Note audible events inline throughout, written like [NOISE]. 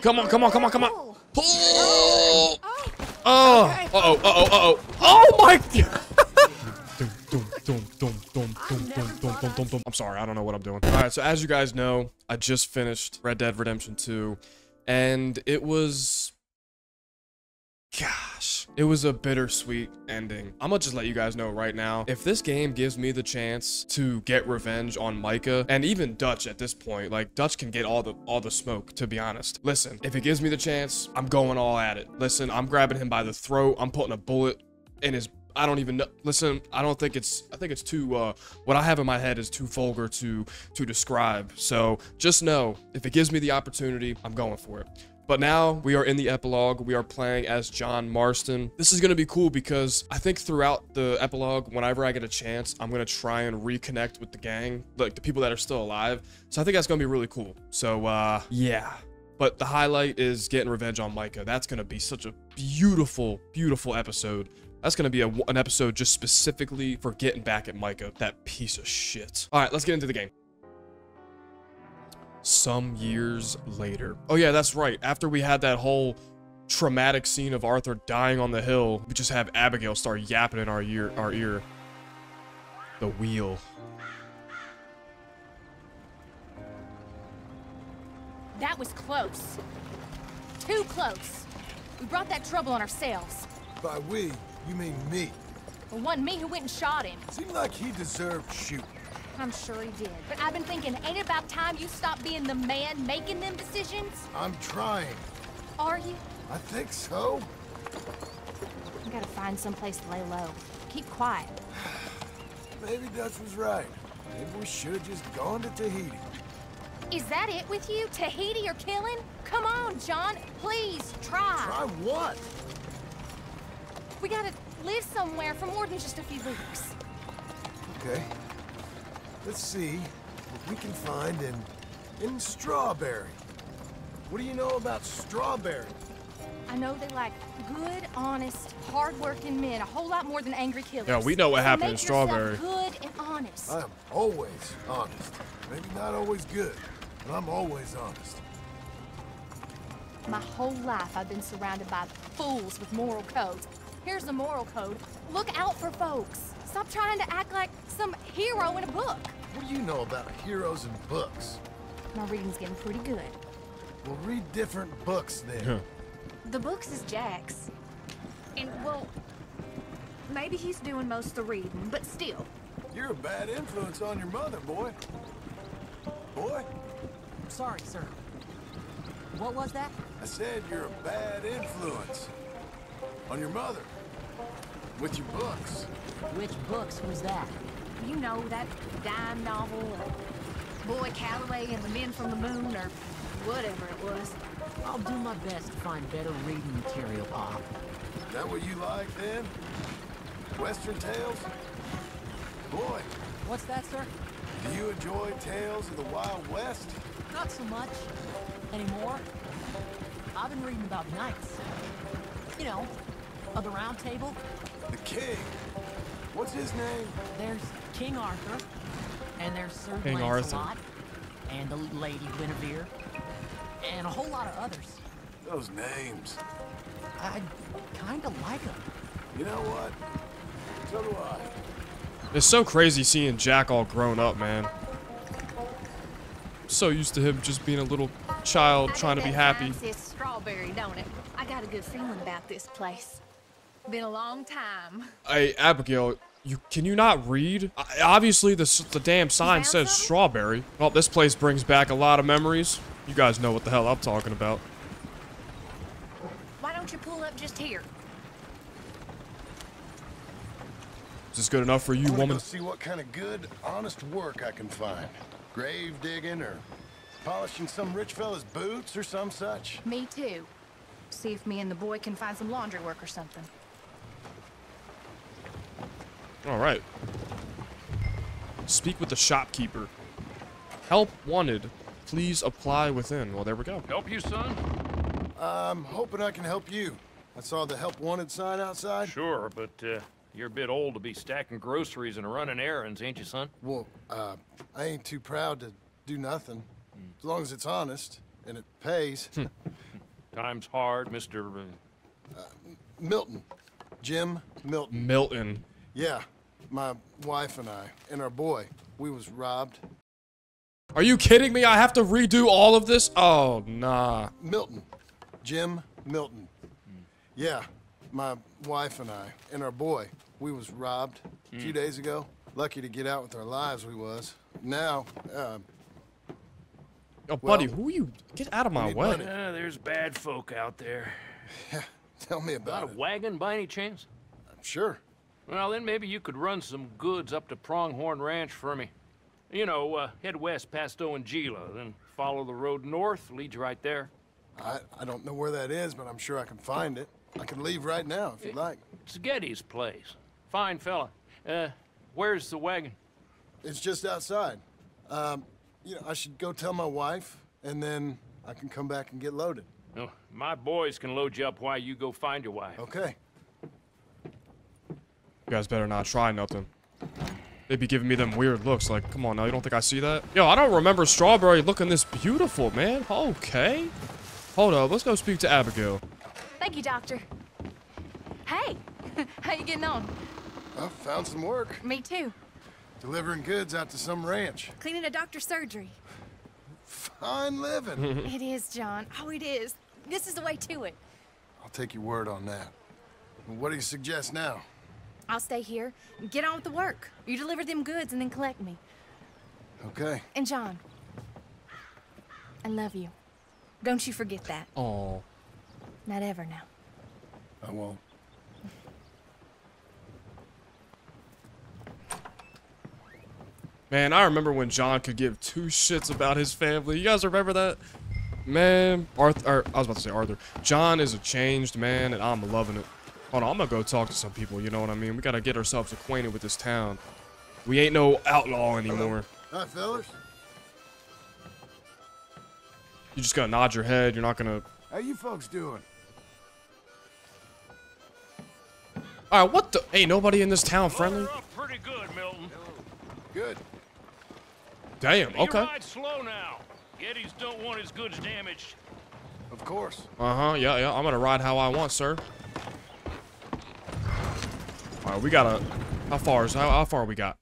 Come on, come on, come on, come on. Oh! Oh! Uh oh! Uh oh! Uh oh! Oh, oh my [LAUGHS] God! [LAUGHS] I'm sorry, I don't know what I'm doing. All right, so as you guys know, I just finished Red Dead Redemption 2, and it was Gosh, it was a bittersweet ending. I'm gonna just let you guys know right now, if this game gives me the chance to get revenge on Micah, and even Dutch at this point, like, Dutch can get all the all the smoke, to be honest. Listen, if it gives me the chance, I'm going all at it. Listen, I'm grabbing him by the throat, I'm putting a bullet in his I don't even know. Listen, I don't think it's. I think it's too. Uh, what I have in my head is too vulgar to to describe. So just know, if it gives me the opportunity, I'm going for it. But now we are in the epilogue. We are playing as John Marston. This is going to be cool because I think throughout the epilogue, whenever I get a chance, I'm going to try and reconnect with the gang, like the people that are still alive. So I think that's going to be really cool. So, uh, yeah. But the highlight is getting revenge on Micah. That's going to be such a beautiful, beautiful episode. That's going to be a, an episode just specifically for getting back at Micah, that piece of shit. All right, let's get into the game some years later. Oh yeah, that's right. After we had that whole traumatic scene of Arthur dying on the hill, we just have Abigail start yapping in our ear. Our ear. The wheel. That was close. Too close. We brought that trouble on ourselves. By we, you mean me. It wasn't me who went and shot him. Seemed like he deserved shooting. I'm sure he did. But I've been thinking, ain't it about time you stop being the man making them decisions? I'm trying. Are you? I think so. I gotta find someplace to lay low. Keep quiet. [SIGHS] Maybe Dutch was right. Maybe we should have just gone to Tahiti. Is that it with you? Tahiti or killing? Come on, John. Please, try. Try what? We gotta live somewhere for more than just a few weeks. Okay. Let's see what we can find in... in Strawberry. What do you know about Strawberry? I know they like good, honest, hard-working men a whole lot more than angry killers. Yeah, we know what so happened make in Strawberry. Good and honest. I'm always honest. Maybe not always good, but I'm always honest. My whole life I've been surrounded by fools with moral codes. Here's the moral code. Look out for folks. Stop trying to act like some hero in a book. What do you know about heroes and books? My reading's getting pretty good. We'll read different books then. The books is Jack's. And, well, maybe he's doing most of the reading, but still. You're a bad influence on your mother, boy. Boy, I'm Sorry, sir. What was that? I said you're a bad influence on your mother with your books. Which books was that? You know, that dime novel, or Boy Calloway and the Men from the Moon, or whatever it was. I'll do my best to find better reading material, Pop. Is that what you like then? Western tales? Boy, What's that, sir? do you enjoy tales of the Wild West? Not so much. Anymore. I've been reading about knights. You know, of the round table. The king. What's his name? There's King Arthur. And there's Sir King Arthur. Lancelot. And the Lady Guinevere. And a whole lot of others. Those names. I kinda like them. You know what? So do I. It's so crazy seeing Jack all grown up, man. So used to him just being a little child trying to be happy. Says strawberry, don't it? I got a good feeling about this place. Been a long time. Hey, Abigail, you can you not read? I, obviously, the the damn sign says something? strawberry. Well, this place brings back a lot of memories. You guys know what the hell I'm talking about. Why don't you pull up just here? Is this good enough for you, I wanna woman? Go see what kind of good, honest work I can find. Grave digging or polishing some rich fella's boots or some such. Me too. See if me and the boy can find some laundry work or something. All right. Speak with the shopkeeper. Help wanted. Please apply within. Well, there we go. Help you, son? I'm hoping I can help you. I saw the help wanted sign outside. Sure, but uh, you're a bit old to be stacking groceries and running errands, ain't you, son? Well, uh, I ain't too proud to do nothing. As long as it's honest and it pays. [LAUGHS] Time's hard, Mr. Uh, Milton. Jim Milton. Milton. Yeah, my wife and I, and our boy, we was robbed. Are you kidding me? I have to redo all of this? Oh, nah. Milton. Jim Milton. Yeah, my wife and I, and our boy, we was robbed a few days ago. Lucky to get out with our lives, we was. Now, uh, Yo, buddy, Well, who you? Get out of my way. uh, there's bad folk out there. Yeah, [LAUGHS] tell me Got about a it. wagon by any chance? Sure. Well, then maybe you could run some goods up to Pronghorn Ranch for me. You know, uh, head west past Owanjila, then follow the road north, leads you right there. I, I don't know where that is, but I'm sure I can find it. I can leave right now if you'd like. It's Geddes' place. Fine fella. Uh, where's the wagon? It's just outside. Um, you know, I should go tell my wife, and then I can come back and get loaded. Oh, my boys can load you up while you go find your wife. Okay. You guys better not try nothing. They'd be giving me them weird looks. Like, come on now, you don't think I see that? Yo, I don't remember Strawberry looking this beautiful, man. Okay. Hold up, let's go speak to Abigail. Thank you, Doctor. Hey, [LAUGHS] how you getting on? I found some work. Me too. Delivering goods out to some ranch. Cleaning a doctor's surgery. Fine living. [LAUGHS] it is, John. Oh, it is. This is the way to it. I'll take your word on that. What do you suggest now? I'll stay here. And get on with the work. You deliver them goods and then collect me. Okay. And John, I love you. Don't you forget that. Oh. Not ever now. I won't. Man, I remember when John could give two shits about his family. You guys remember that? Man, Arthur, I was about to say Arthur. John is a changed man, and I'm loving it. Hold on, I'm gonna go talk to some people, you know what I mean? We gotta get ourselves acquainted with this town. We ain't no outlaw anymore. Hi, fellas. You just gonna nod your head, you're not gonna... How you folks doing? Alright, what the... Ain't nobody in this town friendly? Load pretty good, Milton. Good. Damn, You okay. ride slow now. Geddes don't want his goods damaged. Of course. Uh-huh, yeah, yeah, I'm gonna ride how I want, sir. Alright, we gotta... How far is... How, how far we got?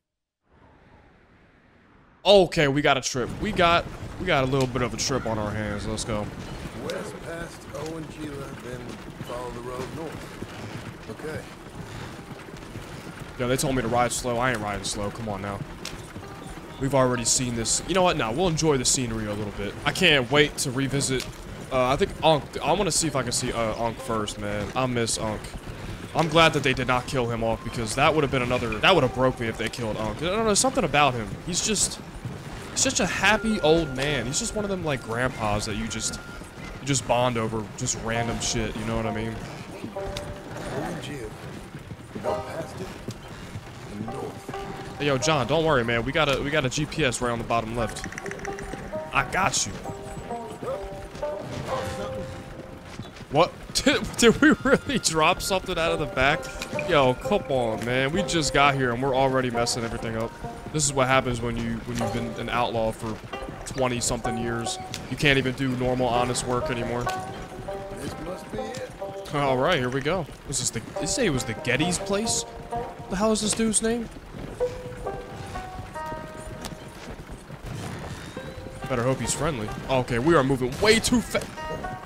Okay, we got a trip. We got... We got a little bit of a trip on our hands. Let's go. West past Owen Gila, then follow the road north. Okay. Yeah, they told me to ride slow. I ain't riding slow. Come on now. We've already seen this. You know what? Now we'll enjoy the scenery a little bit. I can't wait to revisit. Uh, I think Unk. I want to see if I can see uh, Unk first, man. I miss Unk. I'm glad that they did not kill him off because that would have been another. That would have broke me if they killed Unk. I don't know. Something about him. He's just. He's such a happy old man. He's just one of them like grandpas that you just. You just bond over just random shit. You know what I mean? Hey, yo, John, don't worry, man. We got a we got a GPS right on the bottom left. I got you. What? [LAUGHS] Did, did we really drop something out of the back? Yo, come on, man. We just got here and we're already messing everything up. This is what happens when you when you've been an outlaw for 20 something years. You can't even do normal, honest work anymore. This must be it. All right, here we go. Was this the? Did you say it was the Geddes' place? What the hell is this dude's name? Better hope he's friendly. Okay, we are moving way too fast.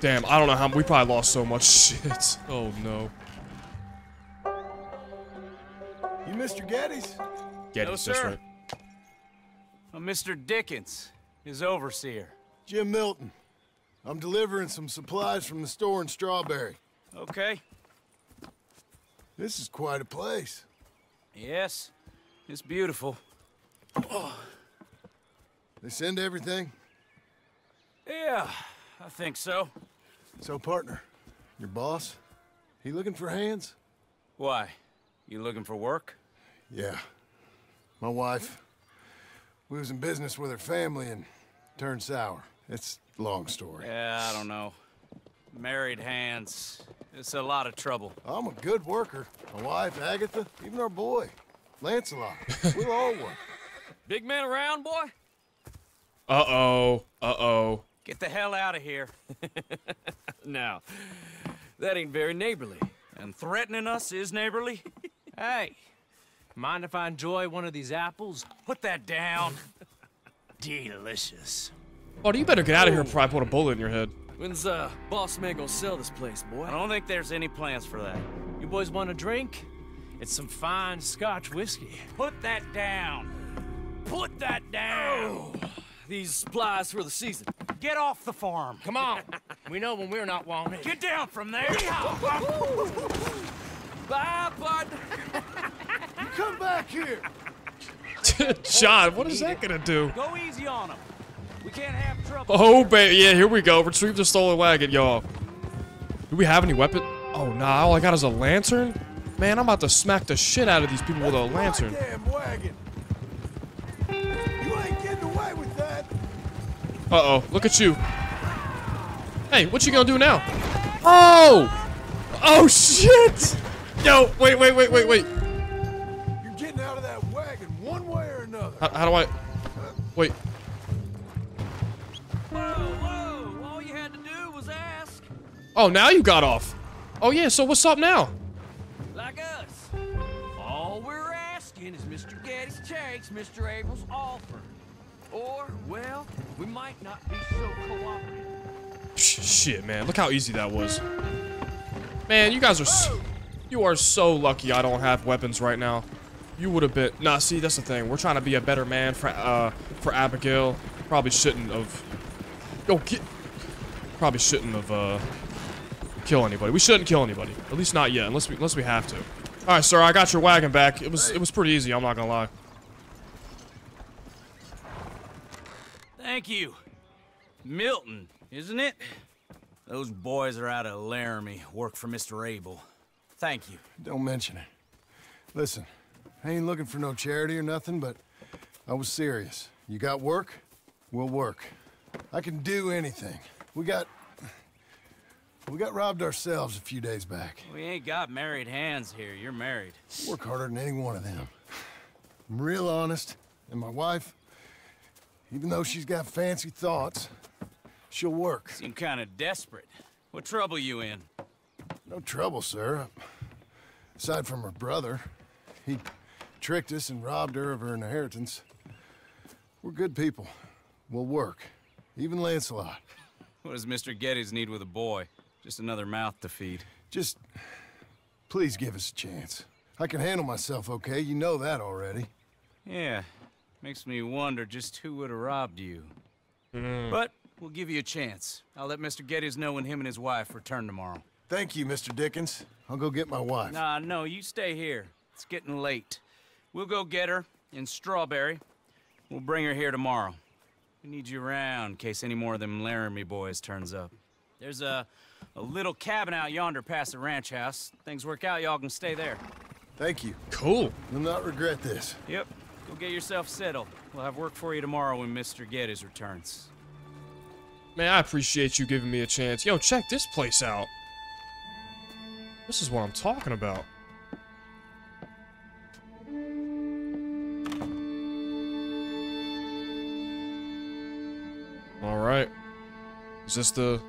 Damn, I don't know how we probably lost so much [LAUGHS] shit. Oh no. You Mr. Geddes? Getty's No, that's sir. right. I'm Mr. Dickens, his overseer. Jim Milton. I'm delivering some supplies from the store in Strawberry. Okay. This is quite a place. Yes, it's beautiful. Oh. They send everything? Yeah, I think so. So, partner, your boss, he looking for hands? Why? You looking for work? Yeah. My wife, we was in business with her family and turned sour. It's long story. Yeah, I don't know. Married hands. It's a lot of trouble. I'm a good worker. My wife, Agatha, even our boy, Lancelot. We'll all work. Big man around, boy? Uh-oh. Uh oh. Oh. Get the hell out of here. [LAUGHS] Now, that ain't very neighborly. And threatening us is neighborly? [LAUGHS] Hey, mind if I enjoy one of these apples? Put that down. [LAUGHS] Delicious. Oh, you better get out of here before I put a bullet in your head. When's uh boss man gonna sell this place, boy? I don't think there's any plans for that. You boys want a drink? It's some fine Scotch whiskey. Put that down. Put that down. These supplies for the season. Get off the farm. Come on. we know when we're not wanted. Get down from there. [LAUGHS] Bye, bud. Come back here! [LAUGHS] John, what is that gonna do? Go easy on them. We can't have trouble. Oh, baby, yeah, here we go. Retrieve the stolen wagon, y'all. Do we have any weapon? Oh, nah, all I got is a lantern? Man, I'm about to smack the shit out of these people with a lantern. Damn wagon! Uh-oh, look at you. Hey, what you gonna do now? Oh! Oh, shit! Yo, wait, wait, wait, wait, wait. You're getting out of that wagon one way or another. How, how do I... Wait. Whoa, whoa. All you had to do was ask. Oh, now you got off. Oh, yeah, so what's up now? Like us. All we're asking is Mr. Geddes takes Mr. Abel's offer. Or, well, we might not be so cooperative. Shit, man. Look how easy that was. Man, you guys are... s you are so lucky I don't have weapons right now. You would have been... Nah, see, that's the thing. We're trying to be a better man for, uh, for Abigail. Probably shouldn't have... Yo, get... Probably shouldn't have, uh... Kill anybody. We shouldn't kill anybody. At least not yet, unless we, unless we have to. Alright, sir, I got your wagon back. It was, it was pretty easy, I'm not gonna lie. Thank you. Milton, isn't it? Those boys are out of Laramie, work for Mr. Abel. Thank you. Don't mention it. Listen, I ain't looking for no charity or nothing, but I was serious. You got work? We'll work. I can do anything. We got... We got robbed ourselves a few days back. We ain't got married hands here. You're married. Work harder than any one of them. I'm real honest, and my wife, even though she's got fancy thoughts, she'll work. Seem kind of desperate. What trouble you in? No trouble, sir. Aside from her brother. He tricked us and robbed her of her inheritance. We're good people. We'll work. Even Lancelot. What does Mr. Geddes need with a boy? Just another mouth to feed. Just... Please give us a chance. I can handle myself okay, you know that already. Yeah, makes me wonder just who would have robbed you. Hmm. But we'll give you a chance. I'll let Mr. Geddes know when him and his wife return tomorrow. Thank you, Mr. Dickens. I'll go get my wife. Nah, no, you stay here. It's getting late. We'll go get her in Strawberry. We'll bring her here tomorrow. We need you around in case any more of them Laramie boys turns up. There's a, a little cabin out yonder past the ranch house. Things work out, y'all can stay there. Thank you. Cool. You'll not regret this. Yep. Go get yourself settled. We'll have work for you tomorrow when Mr. Geddes returns. Man, I appreciate you giving me a chance. Yo, check this place out. This is what I'm talking about. Alright. Is this the...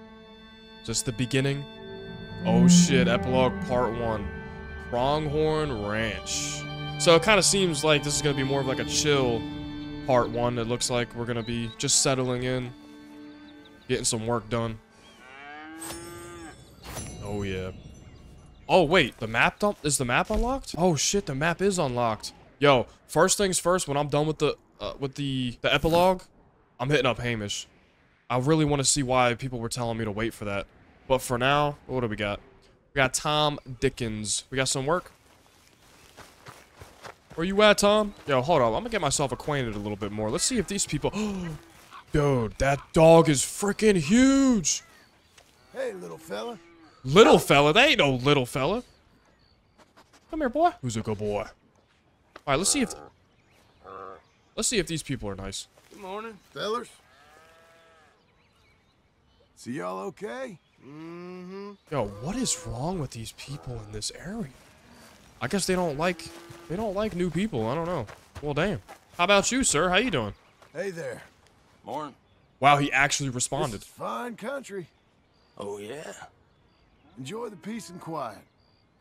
Is this the beginning? Oh shit, epilogue part one. Pronghorn Ranch. So it kind of seems like this is going to be more of like a chill part one. It looks like we're going to be just settling in. Getting some work done. Oh, yeah. Oh, wait. The map dump? Is the map unlocked? Oh, shit. The map is unlocked. Yo, first things first, when I'm done with the, uh, with the, the epilogue, I'm hitting up Hamish. I really want to see why people were telling me to wait for that. But for now, what do we got? We got Tom Dickens. We got some work? Where you at, Tom? Yo, hold on. I'm gonna get myself acquainted a little bit more. Let's see if these people... [GASPS] Dude, that dog is freaking huge. Hey, little fella. Little fella, that ain't no little fella. Come here, boy. Who's a good boy? All right, let's see if let's see if these people are nice. Good morning. Fellers? See y'all okay? Mm-hmm. Yo, what is wrong with these people in this area? I guess they don't like they don't like new people. I don't know. Well, damn. How about you, sir? How you doing? Hey there. Morning. Wow, he actually This responded. is fine country. Oh, yeah? Enjoy the peace and quiet.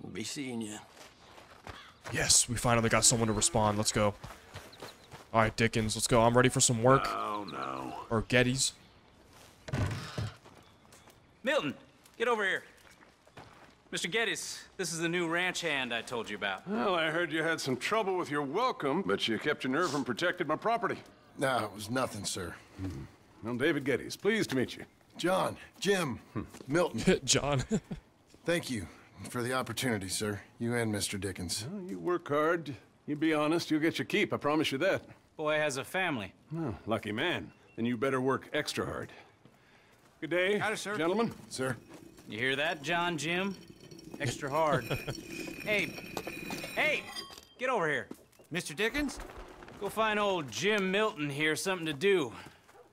We'll be seeing you. Yes, we finally got someone to respond. Let's go. All right, Dickens, let's go. I'm ready for some work. Oh, no. Or Geddes. Milton, get over here. Mr. Geddes, this is the new ranch hand I told you about. Well, I heard you had some trouble with your welcome, but you kept your nerve and protected my property. No, it was nothing, sir. Hmm. I'm David Geddes. Pleased to meet you. John, Jim, hmm. Milton, [LAUGHS] John. [LAUGHS] thank you for the opportunity, sir. You and Mr. Dickens. Well, you work hard. You be honest, you'll get your keep. I promise you that. Boy has a family. Oh, lucky man. Then you better work extra hard. Good day, Howdy, sir. gentlemen. Sir? You hear that, John Jim? Extra hard. [LAUGHS] hey, hey, get over here. Mr. Dickens? Go find old Jim Milton here something to do.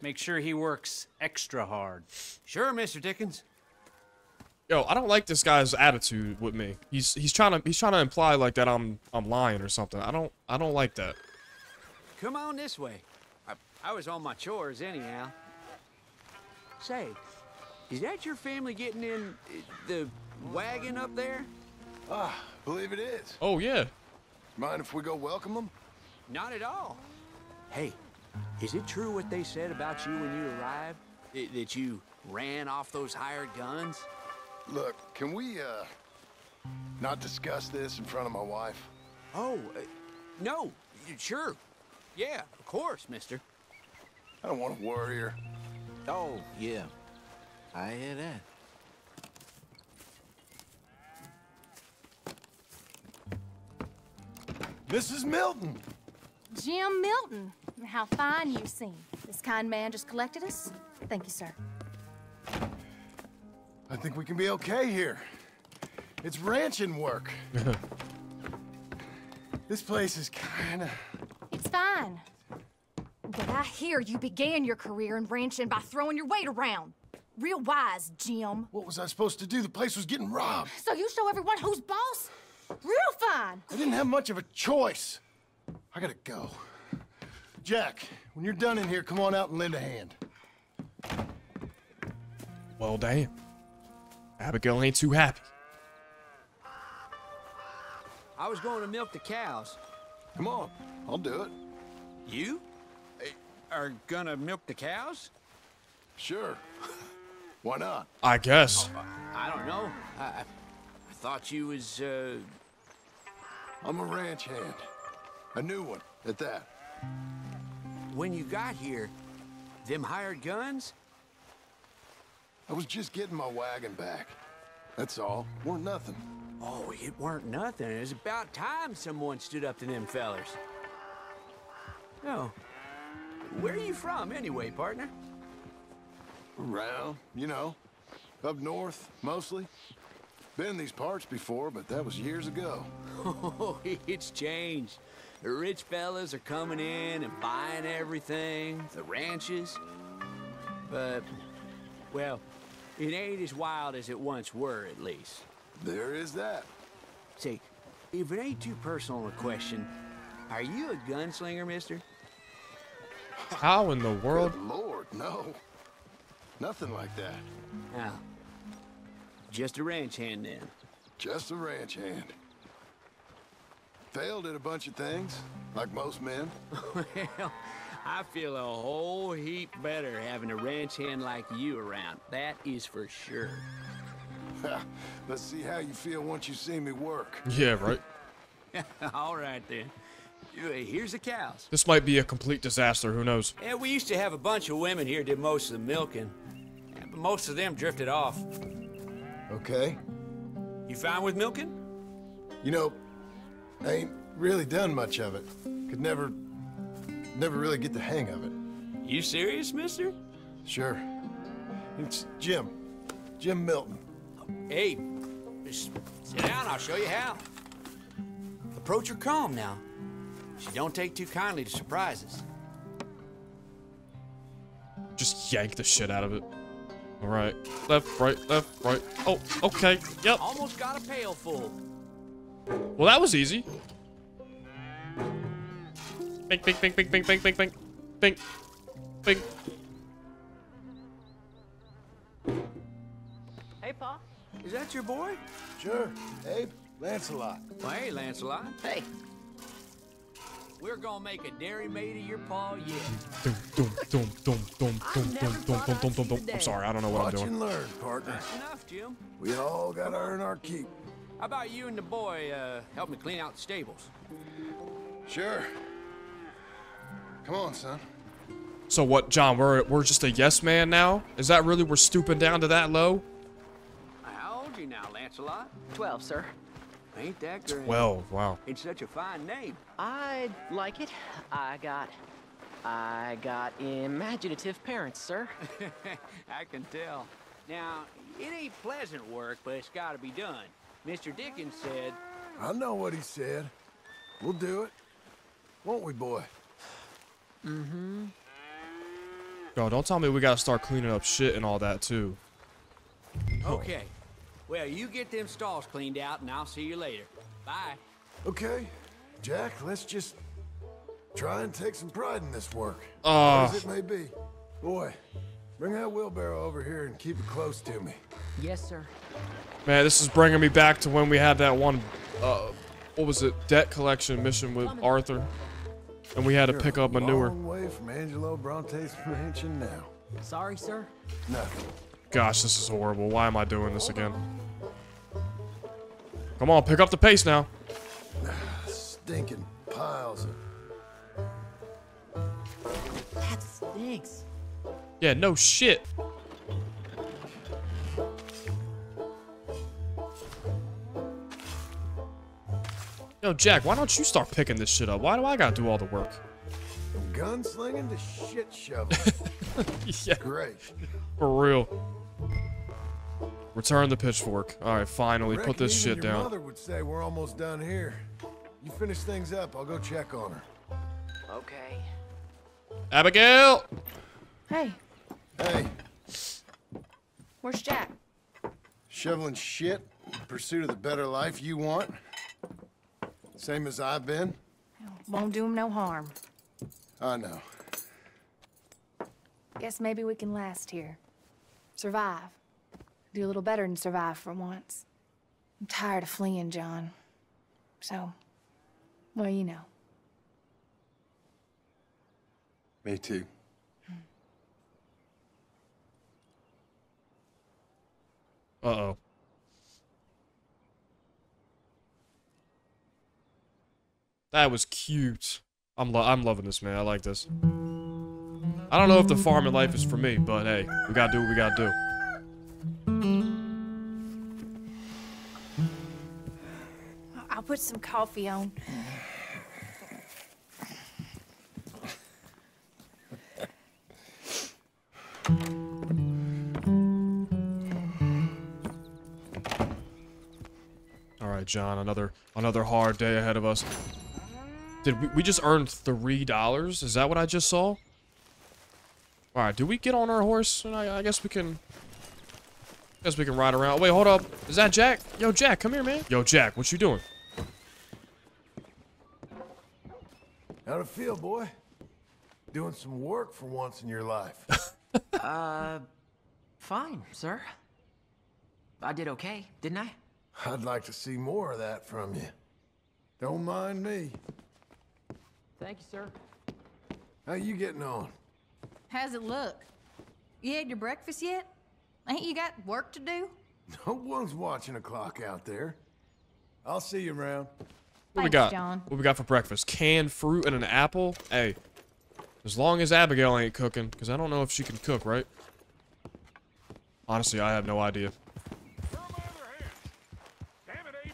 Make sure he works extra hard. Sure, Mr. Dickens. Yo, I don't like this guy's attitude with me. He's he's trying to he's trying to imply like that I'm I'm lying or something. I don't I don't like that. Come on this way. I, I was on my chores anyhow. Say, is that your family getting in uh, the wagon up there? Ah, believe it is. Oh yeah. Mind if we go welcome them? Not at all. Hey, is it true what they said about you when you arrived? I- that you ran off those hired guns? Look, can we, uh, not discuss this in front of my wife? Oh, uh, no, y- sure. Yeah, of course, mister. I don't want to worry her. Oh, yeah. I hear that. Mrs. Milton! Jim Milton. How fine you seem. This kind man just collected us. Thank you, sir. I think we can be okay here. It's ranching work. [LAUGHS] this place is kinda... It's fine. But I hear you began your career in ranching by throwing your weight around. Real wise, Jim. What was I supposed to do? The place was getting robbed. So you show everyone who's boss? Real fine. I didn't have much of a choice. I gotta go. Jack, when you're done in here, come on out and lend a hand. Well damn. Abigail ain't too happy. I was going to milk the cows. Come on, I'll do it. You? Are gonna milk the cows? Sure. [LAUGHS] Why not? I guess. I don't know. I, I I thought you was, uh... I'm a ranch hand. A new one, at that. When you got here, them hired guns? I was just getting my wagon back. That's all. Weren't nothing. Oh, it weren't nothing. It was about time someone stood up to them fellers. Oh. Where are you from, anyway, partner? Around, you know. Up north, mostly. Been in these parts before, but that was years ago. Oh, [LAUGHS] it's changed. The rich fellas are coming in and buying everything, the ranches. But, well, it ain't as wild as it once were, at least. There is that. Say, if it ain't too personal a question, are you a gunslinger, mister? How in the world? Good lord, no. Nothing like that. Now, just a ranch hand then. Just a ranch hand. Failed at a bunch of things, like most men. [LAUGHS] [LAUGHS] well, I feel a whole heap better having a ranch hand like you around. That is for sure. [LAUGHS] Let's see how you feel once you see me work. Yeah, right. All right then. Uh, Here's the cows. This might be a complete disaster. Who knows? Yeah, we used to have a bunch of women here did most of the milking. But most of them drifted off. Okay. You fine with milking? You know, I ain't really done much of it. Could never, never really get the hang of it. You serious, mister? Sure. It's Jim. Jim Milton. Hey, just sit down, I'll show you how. Approach her calm now. She don't take too kindly to surprises. Just yank the shit out of it. All right, left, right, left, right. Oh, okay. Yep. Almost got a pail full. Well, that was easy. Bing, bing, bing, bing, bing, bing, bing, bing, bing, bing. Hey, Pa. Is that your boy? Sure. Abe, Lancelot. Well, hey, Lancelot. Hey, we're gonna make a dairy maid of your paw yet. I'm sorry, I don't know what I'm Watch doing. and learn, partner. That's enough, Jim. We all gotta earn our keep. How about you and the boy uh, help me clean out the stables? Sure. Come on, son. So what, John? We're we're just a yes man now? Is that really we're stooping down to that low? How old are you now, Lancelot? Twelve, sir. Ain't that great? Twelve. Wow. It's such a fine name. I like it. I got. I got imaginative parents, sir. [LAUGHS] I can tell. Now, it ain't pleasant work, but it's gotta be done. Mr. Dickens said, I know what he said. We'll do it. Won't we, boy? Mm-hmm. Yo, don't tell me we gotta start cleaning up shit and all that too. okay. Well, you get them stalls cleaned out, and I'll see you later. Bye. Okay. Jack, let's just try and take some pride in this work. Ah. Hard as it may be. Boy, bring that wheelbarrow over here and keep it close to me. Yes, sir. Man, this is bringing me back to when we had that one, uh, what was it, debt collection mission with Arthur, and we had to You're pick up a manure. Long way from Angelo Bronte's mansion now. Sorry, sir. Nothing. Gosh, this is horrible. Why am I doing this again? Come on, pick up the pace now. Stinking piles of That stinks. Yeah, no shit. Yo, Jack, why don't you start picking this shit up? Why do I gotta do all the work? Gunslinging to shit shovel. [LAUGHS] yeah. Great. For real. Return the pitchfork. Alright, finally, put Reckon this even shit your down. mother would say we're almost done here. You finish things up, I'll go check on her. Okay. Abigail! Hey, Hey, where's Jack? shoveling shit in pursuit of the better life you want? Same as I've been? Won't do him no harm. I know. Guess maybe we can last here. Survive. Do a little better than survive for once. I'm tired of fleeing, John. So, well, you know. Me too. Uh-oh. That was cute. I'm lo I'm loving this, man. I like this. I don't know if the farming life is for me, but hey, we gotta do what we gotta do. I'll put some coffee on. All right, John. Another another hard day ahead of us. Did we, we just earned three dollars? Is that what I just saw? All right. Do we get on our horse? And I, I guess we can. Guess we can ride around. Wait, hold up. Is that Jack? Yo, Jack, come here, man. Yo, Jack, what you doing? How'd it feel, boy? Doing some work for once in your life. [LAUGHS] uh, fine, sir. I did okay, didn't I? I'd like to see more of that from you. Don't mind me. Thank you, sir. How you getting on? How's it look? You had your breakfast yet? Ain't you got work to do? [LAUGHS] No one's watching a clock out there. I'll see you around. What we got? John. What we got for breakfast? Canned fruit and an apple? Hey, as long as Abigail ain't cooking, because I don't know if she can cook, right? Honestly, I have no idea. Damn it, Abe.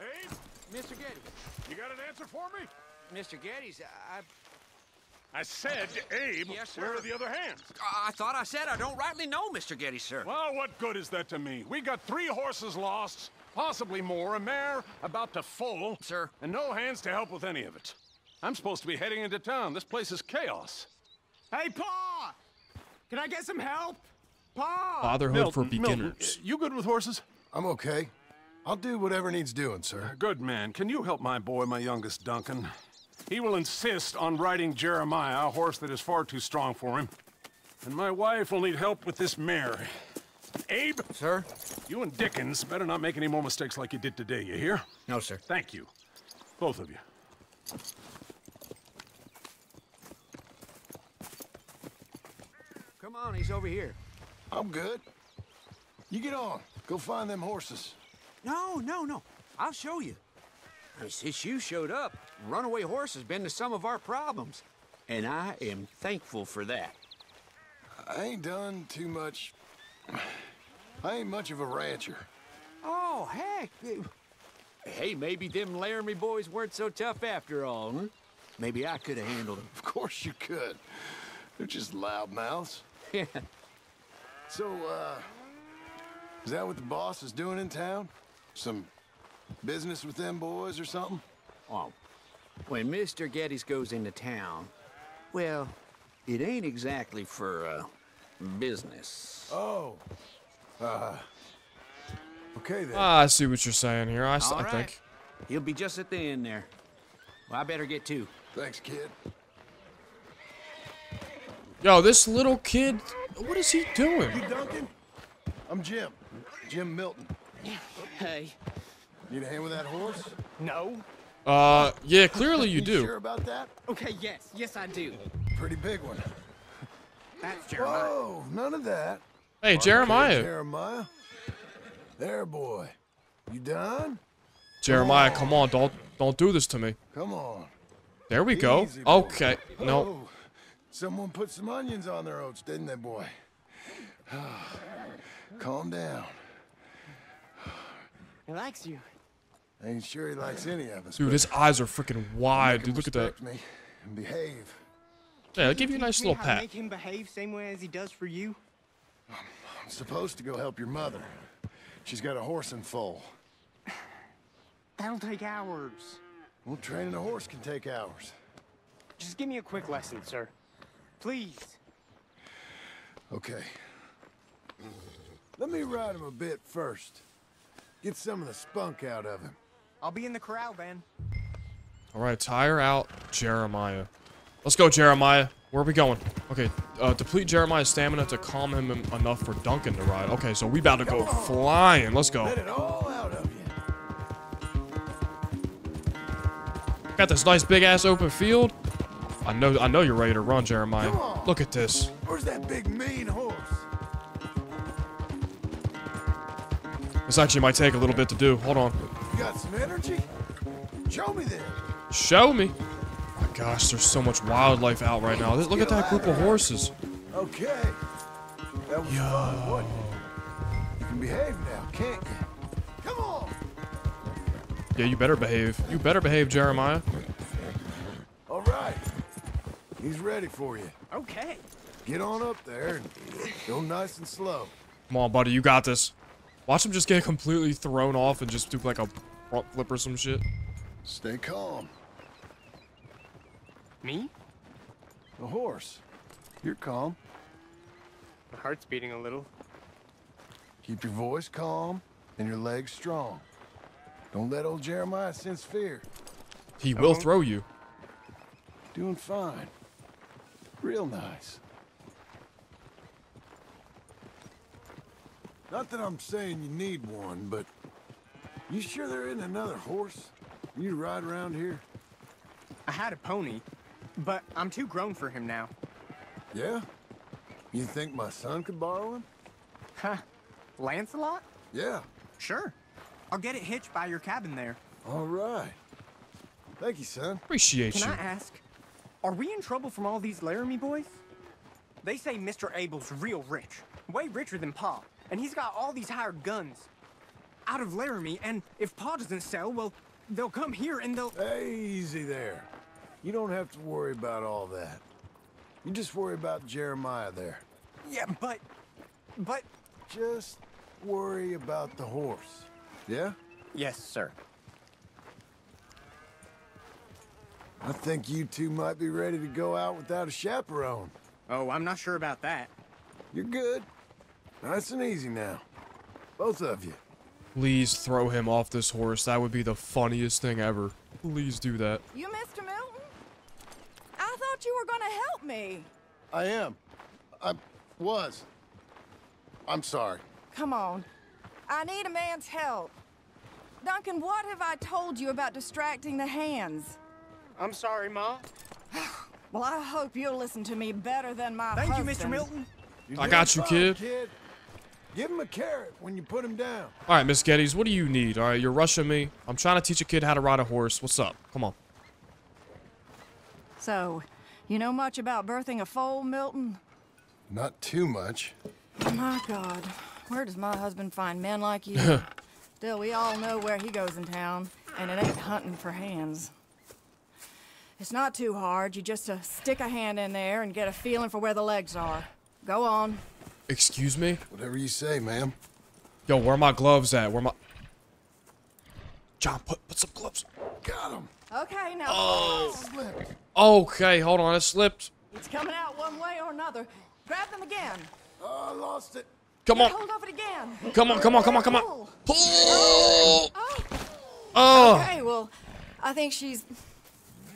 Abe, Mr. Geddes. you got an answer for me? Mr. Geddes, I, I said, Abe, Yes, sir. where are the other hands? I thought I said I don't rightly know, Mr. Geddes, sir. Well, what good is that to me? We got three horses lost, possibly more, a mare about to foal. Sir. And no hands to help with any of it. I'm supposed to be heading into town. This place is chaos. Hey, Pa! Can I get some help? Pa! Fatherhood for Milton, Milton, beginners. you good with horses? I'm okay. I'll do whatever needs doing, sir. Good man. Can you help my boy, my youngest Duncan? He will insist on riding Jeremiah, a horse that is far too strong for him. And my wife will need help with this mare. Abe? Sir? You and Dickens better not make any more mistakes like you did today, you hear? No, sir. Thank you. Both of you. Come on, he's over here. I'm good. You get on. Go find them horses. No, no, no. I'll show you. Hey, Since you showed up, runaway horse has been to some of our problems. And I am thankful for that. I ain't done too much. I ain't much of a rancher. Oh, heck. Hey, maybe them Laramie boys weren't so tough after all, huh? Maybe I could have handled them. Of course you could. They're just loudmouths. Yeah. So, uh, is that what the boss is doing in town? Some business with them boys or something? Oh, when Mr. Geddes goes into town, well, it ain't exactly for, uh, business. Oh. Uh. Okay then. Ah, I see what you're saying here. I, s- All I right. think. He'll be just at the end there. Well, I better get to. Thanks, kid. Yo, this little kid, what is he doing? You Duncan? I'm Jim. Jim Milton. Hey. Need a hand with that horse? No. Uh, yeah, clearly you do. Sure about that? Okay, yes. Yes, I do. Pretty big one. That's Jeremiah. Whoa, none of that. Hey, Okay, Jeremiah. Jeremiah. There, boy. You done? Jeremiah, come on, don't don't do this to me. Come on. There we go. Easy, boy. Okay, no. Oh, someone put some onions on their oats, didn't they, boy? [SIGHS] Calm down. He likes you. Ain't sure he likes any of us. Dude, his eyes are freaking wide. Dude, look at that. respect Me and behave. Yeah, I'll give you a nice little pat. Make him behave same way as he does for you. I'm supposed to go help your mother. She's got a horse and foal. That'll take hours. Well, training a horse can take hours. Just give me a quick lesson, sir. Please. Okay. Let me ride him a bit first. Get some of the spunk out of him. I'll be in the corral then. All right, tire out Jeremiah. Let's go, Jeremiah. Where are we going? Okay, uh, deplete Jeremiah's stamina to calm him enough for Duncan to ride. Okay, so we about to go flying. Let's go. Let it all out of you. Got this nice big ass open field. I know, I know you're ready to run, Jeremiah. Look at this. Where's that big mean horse? This actually might take a little bit to do. Hold on. You got some energy? Show me then. Show me. My gosh, there's so much wildlife out right now. Look at that group of horses. Okay. That was fun, wasn't it? You can behave now, can't you? Come on. Yeah, you better behave. You better behave, Jeremiah. All right. He's ready for you. Okay. Get on up there and go nice and slow. Come on, buddy, you got this. Watch him just get completely thrown off and just do like a front flip or some shit. Stay calm. Me? The horse. You're calm. My heart's beating a little. Keep your voice calm and your legs strong. Don't let old Jeremiah sense fear. He will throw you. Doing fine. Real nice. Not that I'm saying you need one, but you sure there isn't another horse you ride around here? I had a pony, but I'm too grown for him now. Yeah? You think my son could borrow him? Huh. Lancelot? Yeah. Sure. I'll get it hitched by your cabin there. All right. Thank you, son. Appreciate Can you. I ask, are we in trouble from all these Laramie boys? They say Mr. Abel's real rich, way richer than Pa, and he's got all these hired guns out of Laramie, and if Pa doesn't sell, well, they'll come here and they'll... Easy there. You don't have to worry about all that. You just worry about Jeremiah there. Yeah, but... but... Just worry about the horse. Yeah? Yes, sir. I think you two might be ready to go out without a chaperone. Oh, I'm not sure about that. You're good. Nice and easy now. Both of you. Please throw him off this horse. That would be the funniest thing ever. Please do that. You Mr. Milton? I thought you were gonna help me. I am. I was. I'm sorry. come on. I need a man's help. Duncan, what have I told you about distracting the hands? I'm sorry, Ma. [SIGHS] Well, I hope you'll listen to me better than my Thank you. Mr. Milton. You're I got doing you, fine, kid. Give him a carrot when you put him down. All right, Miss Geddes, what do you need? All right, you're rushing me. I'm trying to teach a kid how to ride a horse. What's up? Come on. So, you know much about birthing a foal, Milton? Not too much. My God, where does my husband find men like you? [LAUGHS] Still, we all know where he goes in town, and it ain't hunting for hands. It's not too hard. You just uh, stick a hand in there and get a feeling for where the legs are. Go on. Excuse me? Whatever you say, ma'am. Yo, where are my gloves at? Where my... John, put, put some gloves. Got him. Okay, now. Oh. Slipped. Okay, hold on. It slipped. It's coming out one way or another. Grab them again. Oh, I lost it. Come Get on. hold of it again. Come on, come on, come on, come on. Pull. Pull. Oh. Oh. Okay, well, I think she's.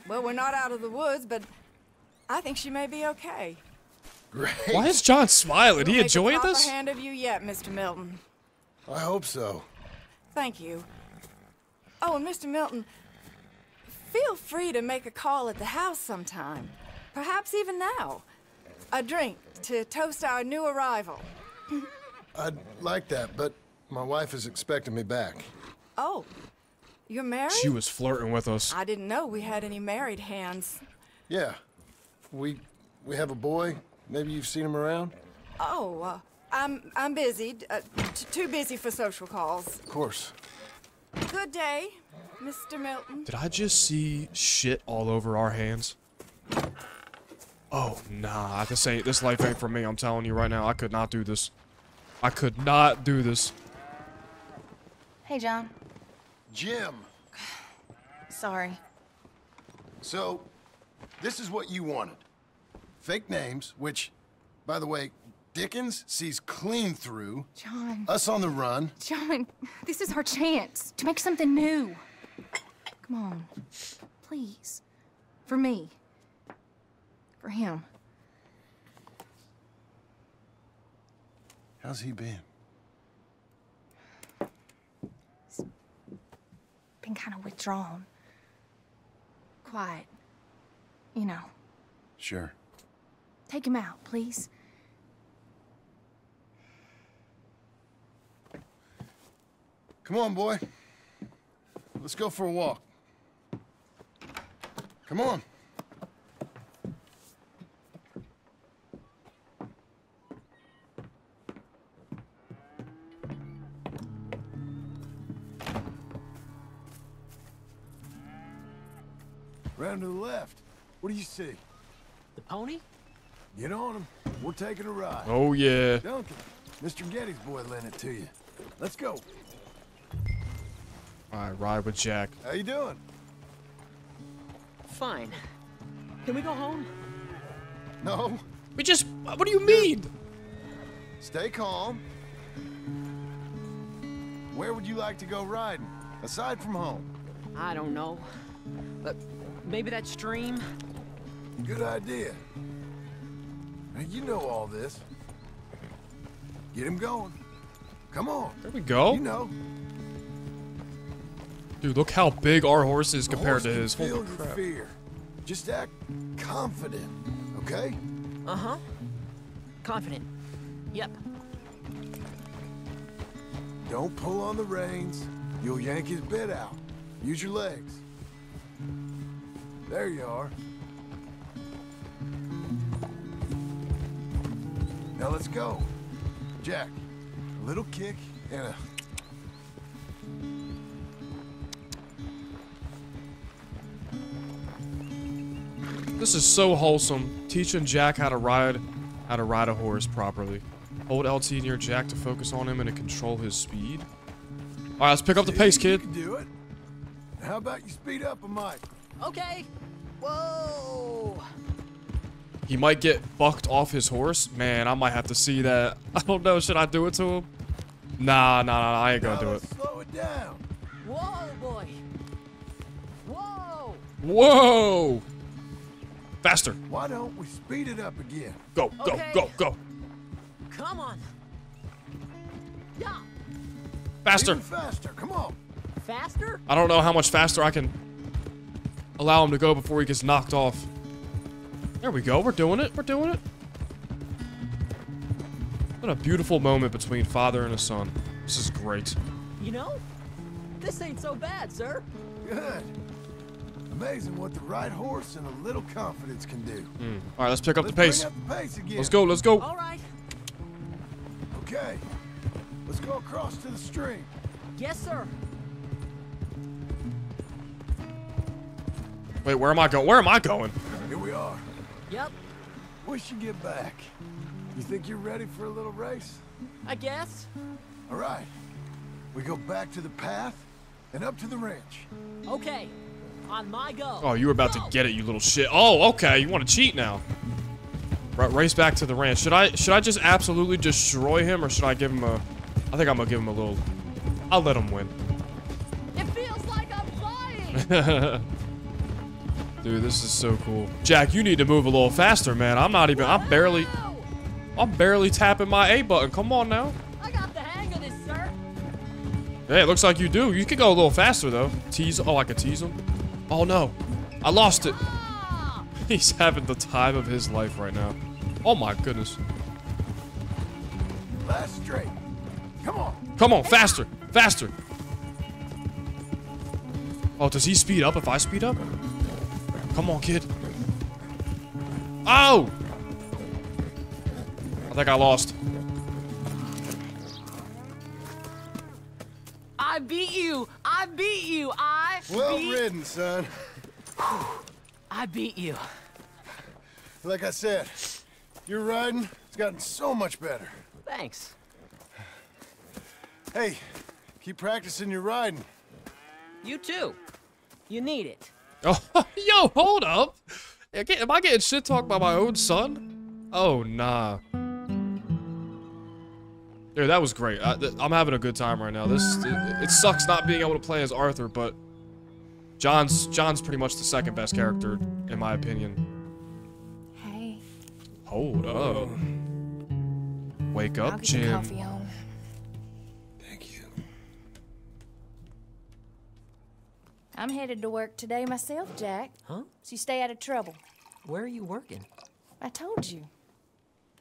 Well, we're not out of the woods, but I think she may be okay. Great. Why is John smiling? He We'll make enjoying proper this? hand of you yet, Mr. Milton. I hope so. Thank you. Oh, and Mr. Milton, feel free to make a call at the house sometime. Perhaps even now. A drink to toast our new arrival. [LAUGHS] I'd like that, but my wife is expecting me back. Oh, you're married? She was flirting with us. I didn't know we had any married hands. Yeah. We we have a boy. Maybe you've seen him around? Oh, uh, I'm I'm busy. Uh, too busy for social calls. Of course. Good day, Mr. Milton. Did I just see shit all over our hands? Oh, nah. This ain't, this life ain't for me. I'm telling you right now. I could not do this. I could not do this. Hey, John. Jim. [SIGHS] Sorry. So, this is what you wanted. Fake names, which, by the way, Dickens sees clean through. John. Us on the run. John, this is our chance to make something new. Come on. Please. For me. For him. How's he been? Been kind of withdrawn. Quiet. You know. Sure. Take him out, please. Come on, boy. Let's go for a walk. Come on. Round to the left. What do you see? The pony? Get on him. We're taking a ride. Oh, yeah. Duncan, Mr. Geddes' boy lent it to you. Let's go. All right, ride with Jack. How you doing? Fine. Can we go home? No. We just. What do you mean? Stay calm. Where would you like to go riding, aside from home? I don't know. But maybe that stream? Good idea. Now, you know all this. Get him going. Come on. There we go. You know. Dude, look how big our horse is the compared horse to his. Feel Holy your crap. fear. Just act confident, okay? Uh-huh. Confident. Yep. Don't pull on the reins. You'll yank his bit out. Use your legs. There you are. Now let's go. Jack, a little kick and a... This is so wholesome. Teaching Jack how to ride, how to ride a horse properly. Hold LT near Jack to focus on him and to control his speed. All right, let's pick up the pace, kid. You can do it. How about you speed up a mite? Okay. Whoa. He might get bucked off his horse. Man, I might have to see that. [LAUGHS] I don't know. Should I do it to him? Nah, nah, nah. I ain't gonna do it. let's slow it down. Whoa, boy. Whoa. Whoa! Faster. Why don't we speed it up again? Go, go, Okay. go, go. Come on. Yeah. Faster. Even faster. Come on. Faster? I don't know how much faster I can allow him to go before he gets knocked off. There we go. We're doing it. We're doing it. What a beautiful moment between father and a son. This is great. You know, this ain't so bad, sir. Good. Amazing what the right horse and a little confidence can do. Mm. All right, let's pick up Let's the pace. Up the pace again. Let's go. Let's go. All right. Okay. Let's go across to the stream. Yes, sir. Wait, where am I going? Where am I going? Here we are. Yep. We should get back. You think you're ready for a little race? I guess. All right. We go back to the path and up to the ranch. Okay. On my go. Oh, you were about to get it, you little shit. Oh, okay. You want to cheat now? Right, race back to the ranch. Should I should I just absolutely destroy him, or should I give him a? I think I'm gonna give him a little. I'll let him win. It feels like I'm flying. [LAUGHS] Dude, this is so cool. Jack, you need to move a little faster, man. I'm not even. I'm barely. I'm barely tapping my A button. Come on now. I got the hang of this, sir. Hey, it looks like you do. You could go a little faster though. Tease. Oh, I could tease him. Oh no, I lost it. Ah. [LAUGHS] He's having the time of his life right now. Oh my goodness. Last straight. Come on. Come on, faster, faster. Oh, does he speed up if I speed up? Come on, kid. Oh! I think I lost. I beat you. I beat you. I Well beat ridden, son. I beat you. Like I said, your riding has gotten so much better. Thanks. Hey, keep practicing your riding. You too. You need it. Oh, [LAUGHS] yo, hold up. Am I getting shit talked by my own son? Oh, nah. Dude, that was great. I, am having a good time right now. This it, it sucks not being able to play as Arthur, but John's John's pretty much the second best character in my opinion. Hey, Hold up. Wake up, Jim. I'm headed to work today myself, Jack. Huh? So you stay out of trouble. Where are you working? I told you.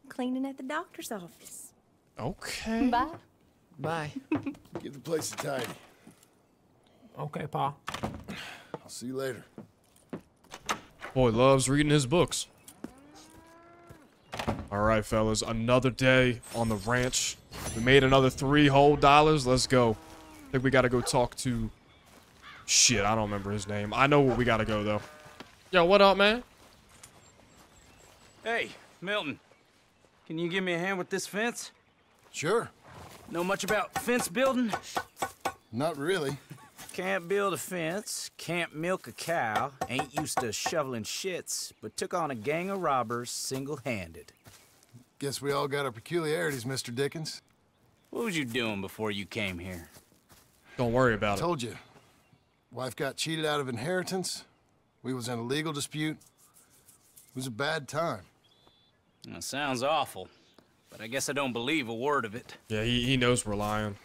Cleaning at the doctor's office. Okay. Bye. Bye. [LAUGHS] Get the place a tidy. Okay, Pa. I'll see you later. Boy loves reading his books. All right, fellas, another day on the ranch. We made another three whole dollars. Let's go. I think we gotta go talk to. Shit, I don't remember his name. I know where we gotta go though. Yo, what up, man? Hey, Milton. Can you give me a hand with this fence? Sure. Know much about fence building? Not really. Can't build a fence, can't milk a cow, ain't used to shoveling shits, but took on a gang of robbers single-handed. Guess we all got our peculiarities, Mr. Dickens. What was you doing before you came here? Don't worry about it. Told you. Wife got cheated out of inheritance. We was in a legal dispute. It was a bad time. That sounds awful, but I guess I don't believe a word of it. Yeah, he, he knows we're lying.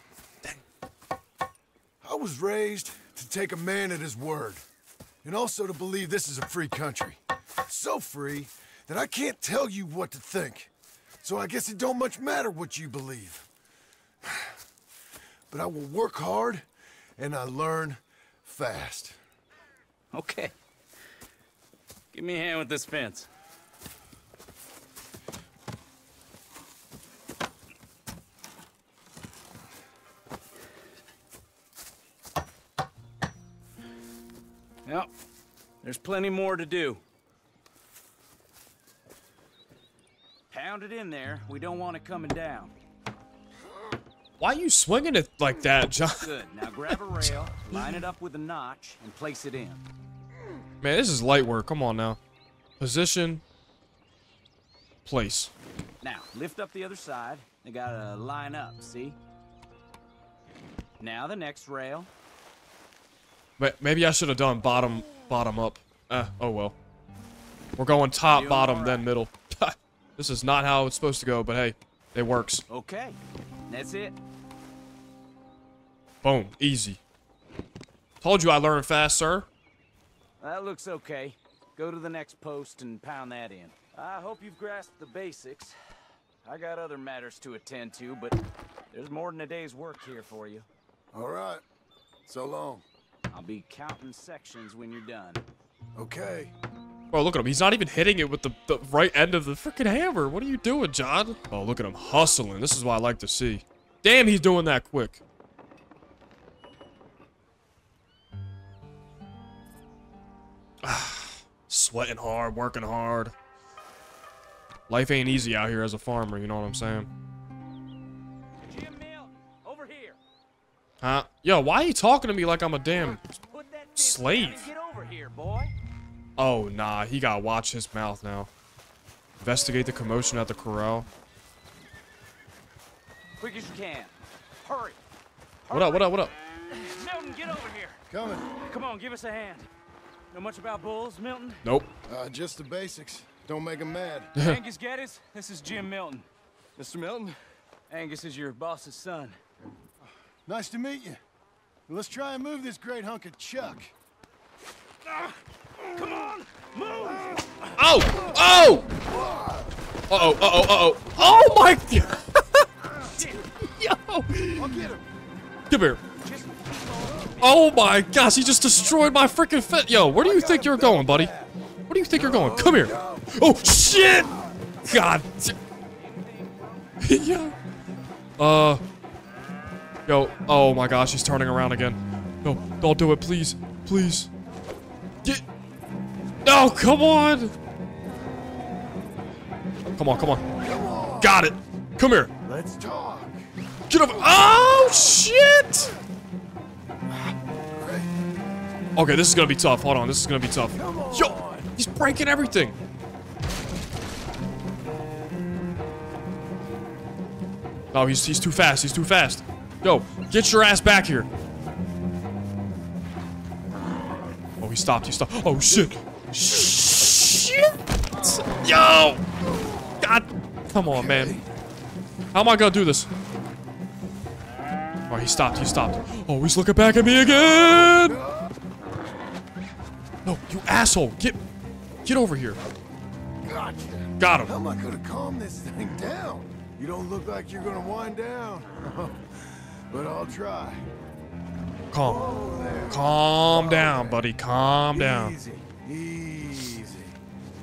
I was raised to take a man at his word, and also to believe this is a free country. So free that I can't tell you what to think. So I guess it don't much matter what you believe. [SIGHS] But I will work hard, and I learn fast. Okay. Give me a hand with this fence. Yep. There's plenty more to do. Pound it in there. We don't want it coming down. Why are you swinging it like that, John? Good. Now grab a rail, line it up with a notch, and place it in. Man, this is light work. Come on now. Position. Place. Now, lift up the other side. They gotta line up, see? Now the next rail. But maybe I should have done bottom, bottom up. Eh, oh well. We're going top, bottom, all then middle. [LAUGHS] this is not how it's supposed to go, but hey, it works. Okay. That's it. Boom. Easy. Told you I learned fast, sir. That looks okay. Go to the next post and pound that in. I hope you've grasped the basics. I got other matters to attend to, but there's more than a day's work here for you. All right. So long. I'll be counting sections when you're done. Okay. Bro, look at him. He's not even hitting it with the, the right end of the freaking hammer. What are you doing, John? Oh, look at him hustling. This is what I like to see. Damn, he's doing that quick. [SIGHS] Sweating hard, working hard. Life ain't easy out here as a farmer, you know what I'm saying? Jim Milton, over here. Huh? Yo, why are you talking to me like I'm a damn slave? Get over here, boy. Oh, nah, he gotta watch his mouth now. Investigate the commotion at the corral. Quick as you can. Hurry. What up, what up, what up? Milton, get over here. Coming. Come on, give us a hand. Know much about bulls, Milton? Nope. Uh, just the basics. Don't make make 'em mad. [LAUGHS] Angus Geddes, this is Jim Milton. Mr. Milton? Angus is your boss's son. Nice to meet you. Let's try and move this great hunk of chuck. Come on, move! Oh! Oh! Uh-oh, uh-oh, uh-oh. Oh my god! [LAUGHS] Yo! I'll get him. Come here. Oh my gosh, he just destroyed my freaking fit. Yo, where do you think you're going, buddy? Where do you think you're going? Come here. Oh, shit! God. [LAUGHS] yeah. Uh. Yo, oh my gosh, he's turning around again. No, don't do it, please. Please. No, come on! Come on, come on. Got it. Come here. Let's talk. Get over. Oh, shit! Okay, this is gonna be tough. Hold on, this is gonna be tough. Yo, he's breaking everything. Oh, he's he's too fast. He's too fast. Yo, get your ass back here. Oh, he stopped. He stopped. Oh shit. Shit. Yo. God. Come on, man. How am I gonna do this? Oh, he stopped. He stopped. Oh, he's looking back at me again. No, you asshole! Get, get over here. Gotcha. Got him. How am I gonna calm this thing down? You don't look like you're gonna wind down. [LAUGHS] but I'll try. Calm. Calm down, buddy. Calm down. Easy. Easy.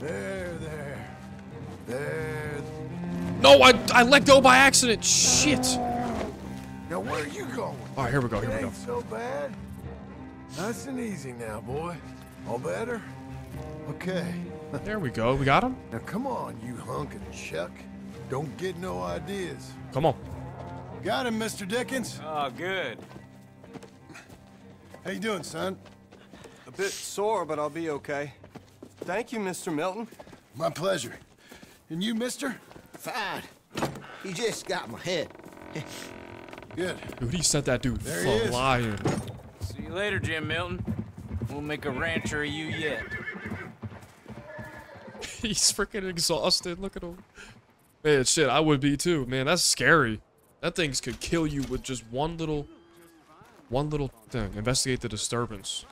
There, there. There. No, I, I let go by accident. Shit. Now where are you going? All right, here we go. Here we It go. ain't so bad. Nice and easy now, boy. All better? Okay. [LAUGHS] There we go. We got him. Now come on, you hunk of chuck. Don't get no ideas. Come on. Got him, Mr. Dickens. Oh, good. How you doing, son? A bit sore, but I'll be okay. Thank you, Mr. Milton. My pleasure. And you, mister? Fine. He just got my head. Good. Dude, he sent that dude There flying. See you later, Jim Milton. We'll make a rancher of you yet. [LAUGHS] He's freaking exhausted. Look at him. Man, shit, I would be too. Man, that's scary. That things could kill you with just one little, one little thing. Investigate the disturbance.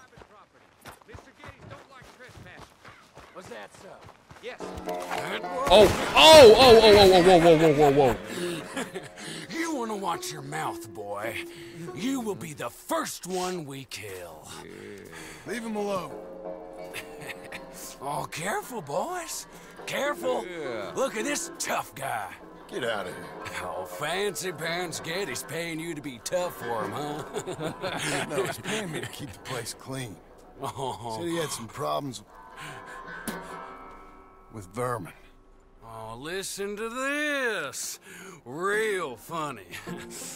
That so? Yes. Oh, oh, oh, oh, oh, oh, whoa, whoa, whoa, whoa, whoa. [LAUGHS] You want to watch your mouth, boy. You will be the first one we kill. Leave him alone. [LAUGHS] Oh, careful, boys. Careful. Look at this tough guy. Get out of here. Oh, fancy pants Geddes paying you to be tough for him, huh? [LAUGHS] no, he's paying me to keep the place clean. Oh. Said he had some problems with vermin. Oh, listen to this. Real funny.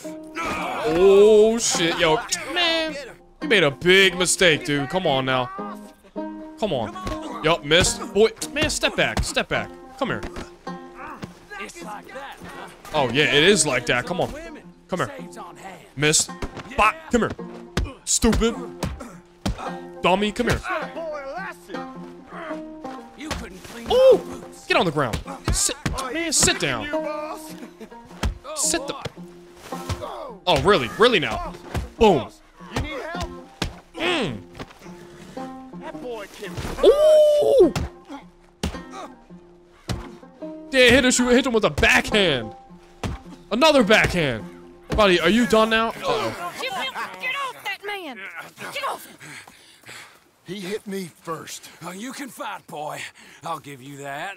Oh shit, yo, man, you made a big mistake, dude. Come on now. Come on. Yup, missed. Boy, man, step back, step back. Come here. It's like that, huh? Oh yeah, it is like that. Come on. Come here. Missed. Bop. Come here. Stupid. Dummy, come here. Oh! Get on the ground. Sit, man, sit down. Sit the. Oh, really? Really now? Boom. Mm. Ooh! Yeah, hit him, hit him with a backhand. Another backhand. Buddy, are you done now? Uh-oh. Get off that man! Get off! He hit me first. Oh, you can fight, boy. I'll give you that.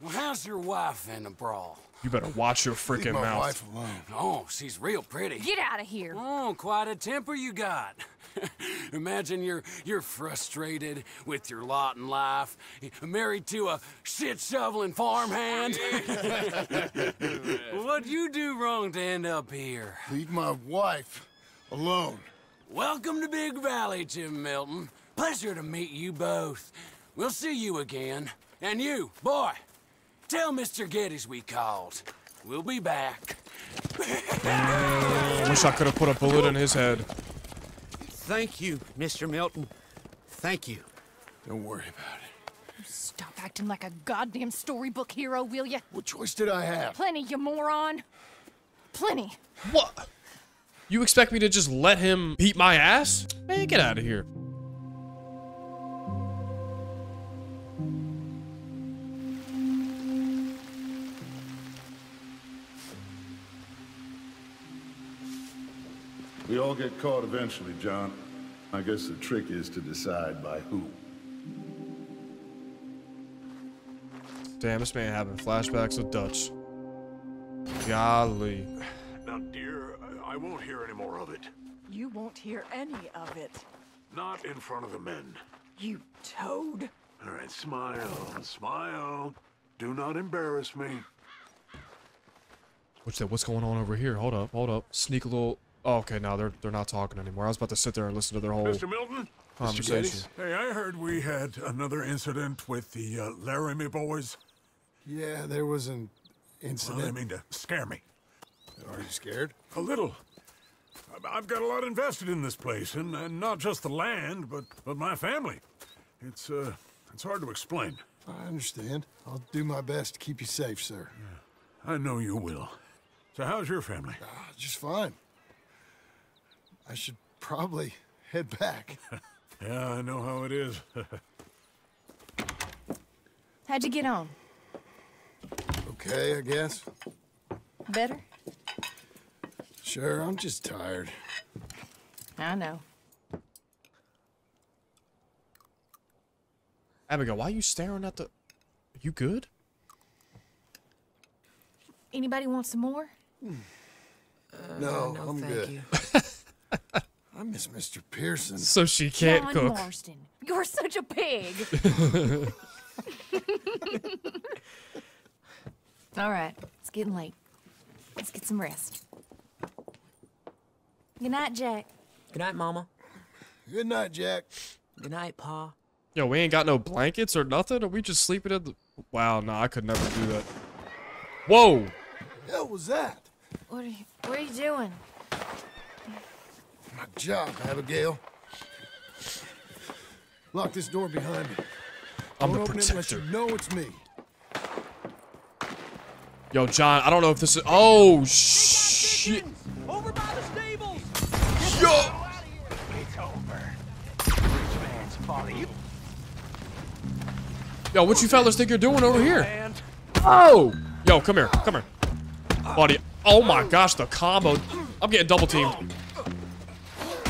Well, how's your wife in the brawl? You better watch your Leave freaking my mouth. wife alone. Oh, she's real pretty. Get out of here. Oh, quite a temper you got. [LAUGHS] Imagine you're you're frustrated with your lot in life, married to a shit shoveling farmhand. [LAUGHS] What'd you do wrong to end up here? Leave my wife alone. Welcome to Big Valley, Jim Milton. Pleasure to meet you both. We'll see you again. And you, boy, tell Mr. Geddes we called. We'll be back. I wish I could have put a bullet in his head. Thank you, Mr. Milton. Thank you. Don't worry about it. Stop acting like a goddamn storybook hero, will ya? What choice did I have? Plenty, you moron. Plenty. What? You expect me to just let him beat my ass? Man, get out of here. We all get caught eventually, John. I guess the trick is to decide by who. Damn, this man having flashbacks of Dutch. Golly. Now, dear, I I won't hear any more of it. You won't hear any of it. Not in front of the men. You toad. All right, smile, smile. Do not embarrass me. What's that? What's going on over here? Hold up, hold up. Sneak a little. Oh, okay, now they're they're not talking anymore. I was about to sit there and listen to their whole Mr. Milton? conversation. Hey, I heard we had another incident with the uh, Laramie boys. Yeah, there was an incident. Well, incident. I mean to scare me. Are you scared? A little. I- I've got a lot invested in this place, and, and not just the land, but, but my family. It's, uh, it's hard to explain. I understand. I'll do my best to keep you safe, sir. I know you will. So how's your family? Ah, just fine. I should probably head back. [LAUGHS] [LAUGHS] yeah, I know how it is. [LAUGHS] How'd you get on? okay, I guess. Better? Sure, I'm just tired. I know. Abigail, why are you staring at the? You good? Anybody want some more? [SIGHS] no, uh, no, I'm thank good. you. [LAUGHS] I miss Mr. Pearson. So she can't John cook. Marston, you're such a pig. [LAUGHS] [LAUGHS] All right, it's getting late. Let's get some rest. Good night, Jack. Good night, Mama. Good night, Jack. Good night, Pa. Yo, we ain't got no blankets or nothing. Are we just sleeping in the? Wow, no, I could never do that. Whoa! hell was that? What are you, what are you doing? My job, Abigail. Lock this door behind me. I'm Don't the open it unless protector. you know it's me. Yo, John, I don't know if this is. Oh shit! Yo! It's over. Rich man's folly. Yo, what you fellas think you're doing over here? Oh! Yo, come here, come here, buddy. Oh my gosh, the combo! I'm getting double teamed.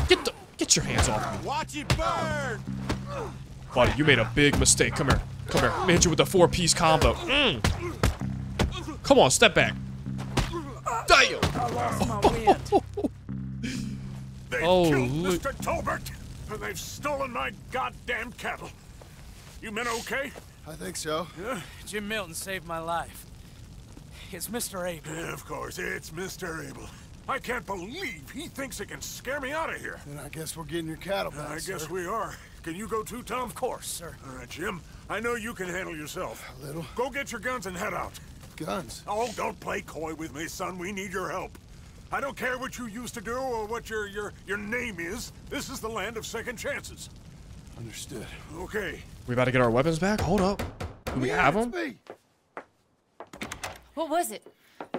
Get the, get your hands off me, Watch it burn! buddy. You made a big mistake. Come here, come here. Let me hit you with a four-piece combo. Mm. Come on, step back. Damn! I lost my [LAUGHS] wind. They Oh, killed. Mr. Tolbert, and they've stolen my goddamn cattle. You men okay? I think so. Yeah? Jim Milton saved my life. It's Mr. Abel. Yeah, of course, it's Mr. Abel. I can't believe he thinks he can scare me out of here. Then I guess we're getting your cattle back, I guess we are. Can you go too, Tom? Of course, sir. All right, Jim. I know you can handle yourself. A little. Go get your guns and head out. Guns. Oh, don't play coy with me, son. We need your help. I don't care what you used to do or what your your your name is. This is the land of second chances. Understood. Okay. We about to get our weapons back? Hold up. Do we have them? me. What was it?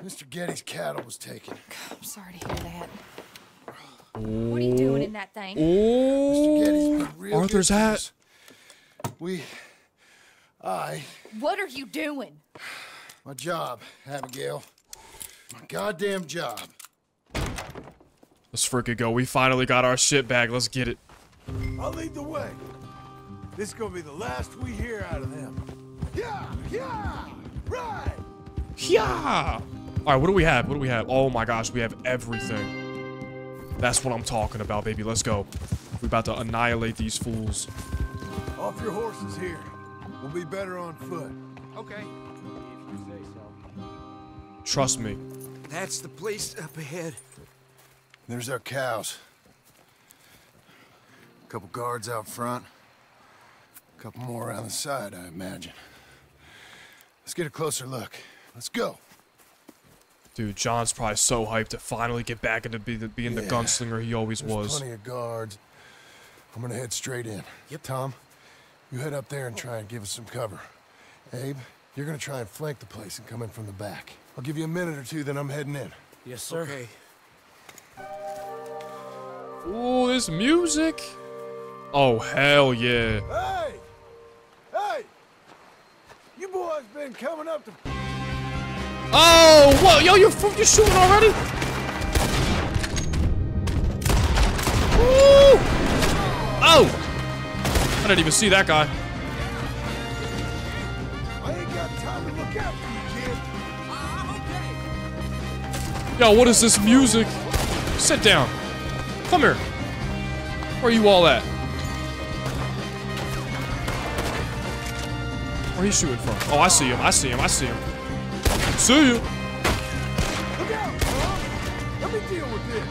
Mr. Geddes' cattle was taken. I'm sorry to hear that. What are you doing in that thing? Mr. Geddes' been real Arthur's good hat. We, I, What are you doing? my job, Abigail. My goddamn job. Let's freaking go. We finally got our shit back. Let's get it. I'll lead the way. This is gonna be the last we hear out of them. Yeah, yeah, right. Yeah. All right, what do we have? What do we have? Oh my gosh, we have everything. That's what I'm talking about, baby. Let's go. We're about to annihilate these fools. Off your horses here. We'll be better on foot. Okay. If you say so. Trust me. That's the place up ahead. There's our cows. A couple guards out front. A couple more around the side, I imagine. Let's get a closer look. Let's go. Dude, John's probably so hyped to finally get back into be the, being the gunslinger he always There's was. plenty of guards. I'm gonna head straight in. Yep. Tom, you head up there and try and give us some cover. Abe, you're gonna try and flank the place and come in from the back. I'll give you a minute or two, then I'm heading in. Yes, sir. Okay. Ooh, this music. Oh, hell yeah. Hey! Hey! You boys been coming up to... Oh, whoa, yo, you're, you're shooting already? Ooh. Oh! I didn't even see that guy. I ain't got time to look out for you, kid. I'm okay. Yo, what is this music? Sit down. Come here. Where are you all at? Where he shooting from? Oh, I see him. I see him. I see him. See you. Look out, Tom. Let me deal with this.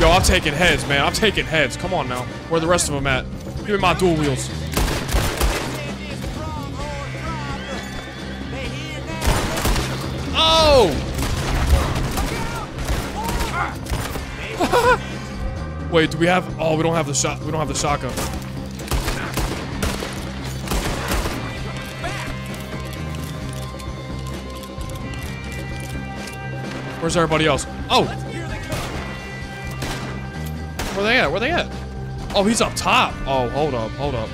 Yo, I'm taking heads, man. I'm taking heads. Come on now. Where the rest of them at? Give me my dual wheels. Oh! [LAUGHS] Wait, do we have? Oh, we don't have the shot. We don't have the shotgun. Where's everybody else? Oh! Where they at? Where they at? Oh, he's up top. Oh, hold up, hold up.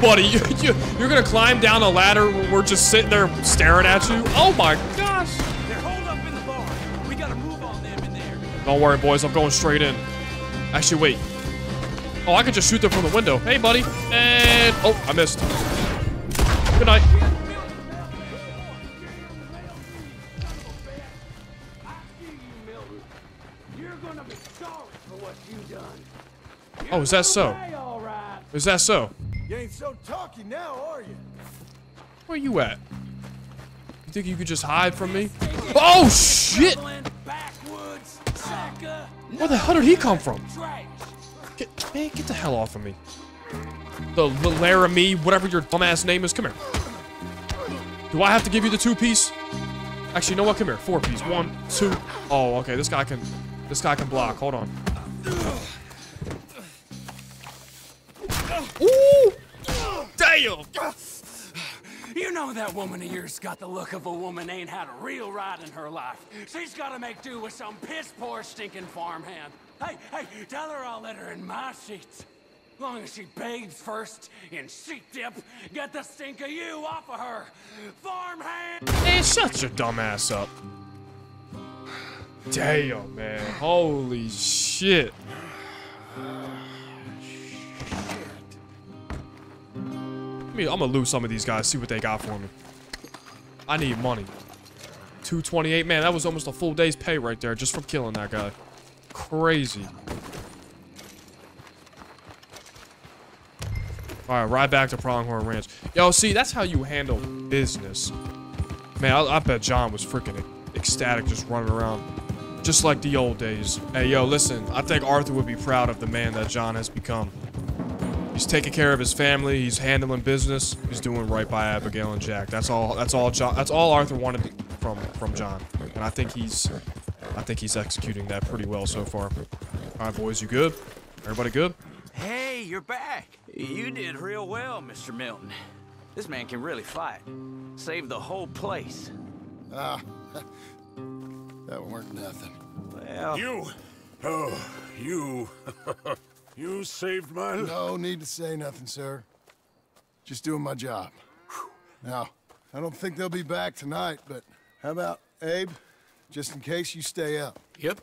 Buddy, [LAUGHS] you, you, you're gonna climb down a ladder we're just sitting there staring at you? Oh my gosh! Don't worry, boys. I'm going straight in. Actually, wait. Oh, I could just shoot them from the window. Hey, buddy. And... Oh, I missed. Good night. You're gonna be sorry for what you done. Oh, is that so? Is that so? You ain't so talky now, are you? Where you at? You think you could just hide from me? Oh, shit! Where the hell did he come from? Get, man, get the hell off of me. The, the Laramie, whatever your dumbass name is. Come here. Do I have to give you the two-piece? Actually, you know what? Come here. Four-piece. One, two. Oh, okay. This guy can... This guy can block. Hold on. Ooh! Damn! You know that woman of yours got the look of a woman ain't had a real ride in her life. She's gotta make do with some piss poor stinking farmhand. Hey, hey, tell her I'll let her in my sheets. Long as she bathes first in sheep dip, get the stink of you off of her. Farmhand! Man, shut your dumb ass up. Damn, man. Holy shit. Me, I'm gonna lose some of these guys, see what they got for me. I need money. 228, man, that was almost a full day's pay right there just from killing that guy. Crazy. Alright, right back to Pronghorn Ranch. Yo, see, that's how you handle business. Man, I, I bet John was freaking ecstatic just running around. Just like the old days. Hey, yo, listen, I think Arthur would be proud of the man that John has become. He's taking care of his family, he's handling business, he's doing right by Abigail and Jack. That's all that's all John that's all Arthur wanted from from John. And I think he's I think he's executing that pretty well so far. Alright boys, you good? Everybody good? Hey, you're back. You did real well, Mr. Milton. This man can really fight. Saved the whole place. Ah, [LAUGHS] That weren't nothing. Well... You... Oh, you... [LAUGHS] you saved my... life. No need to say nothing, sir. Just doing my job. Now, I don't think they'll be back tonight, but how about Abe? Just in case you stay up. Yep.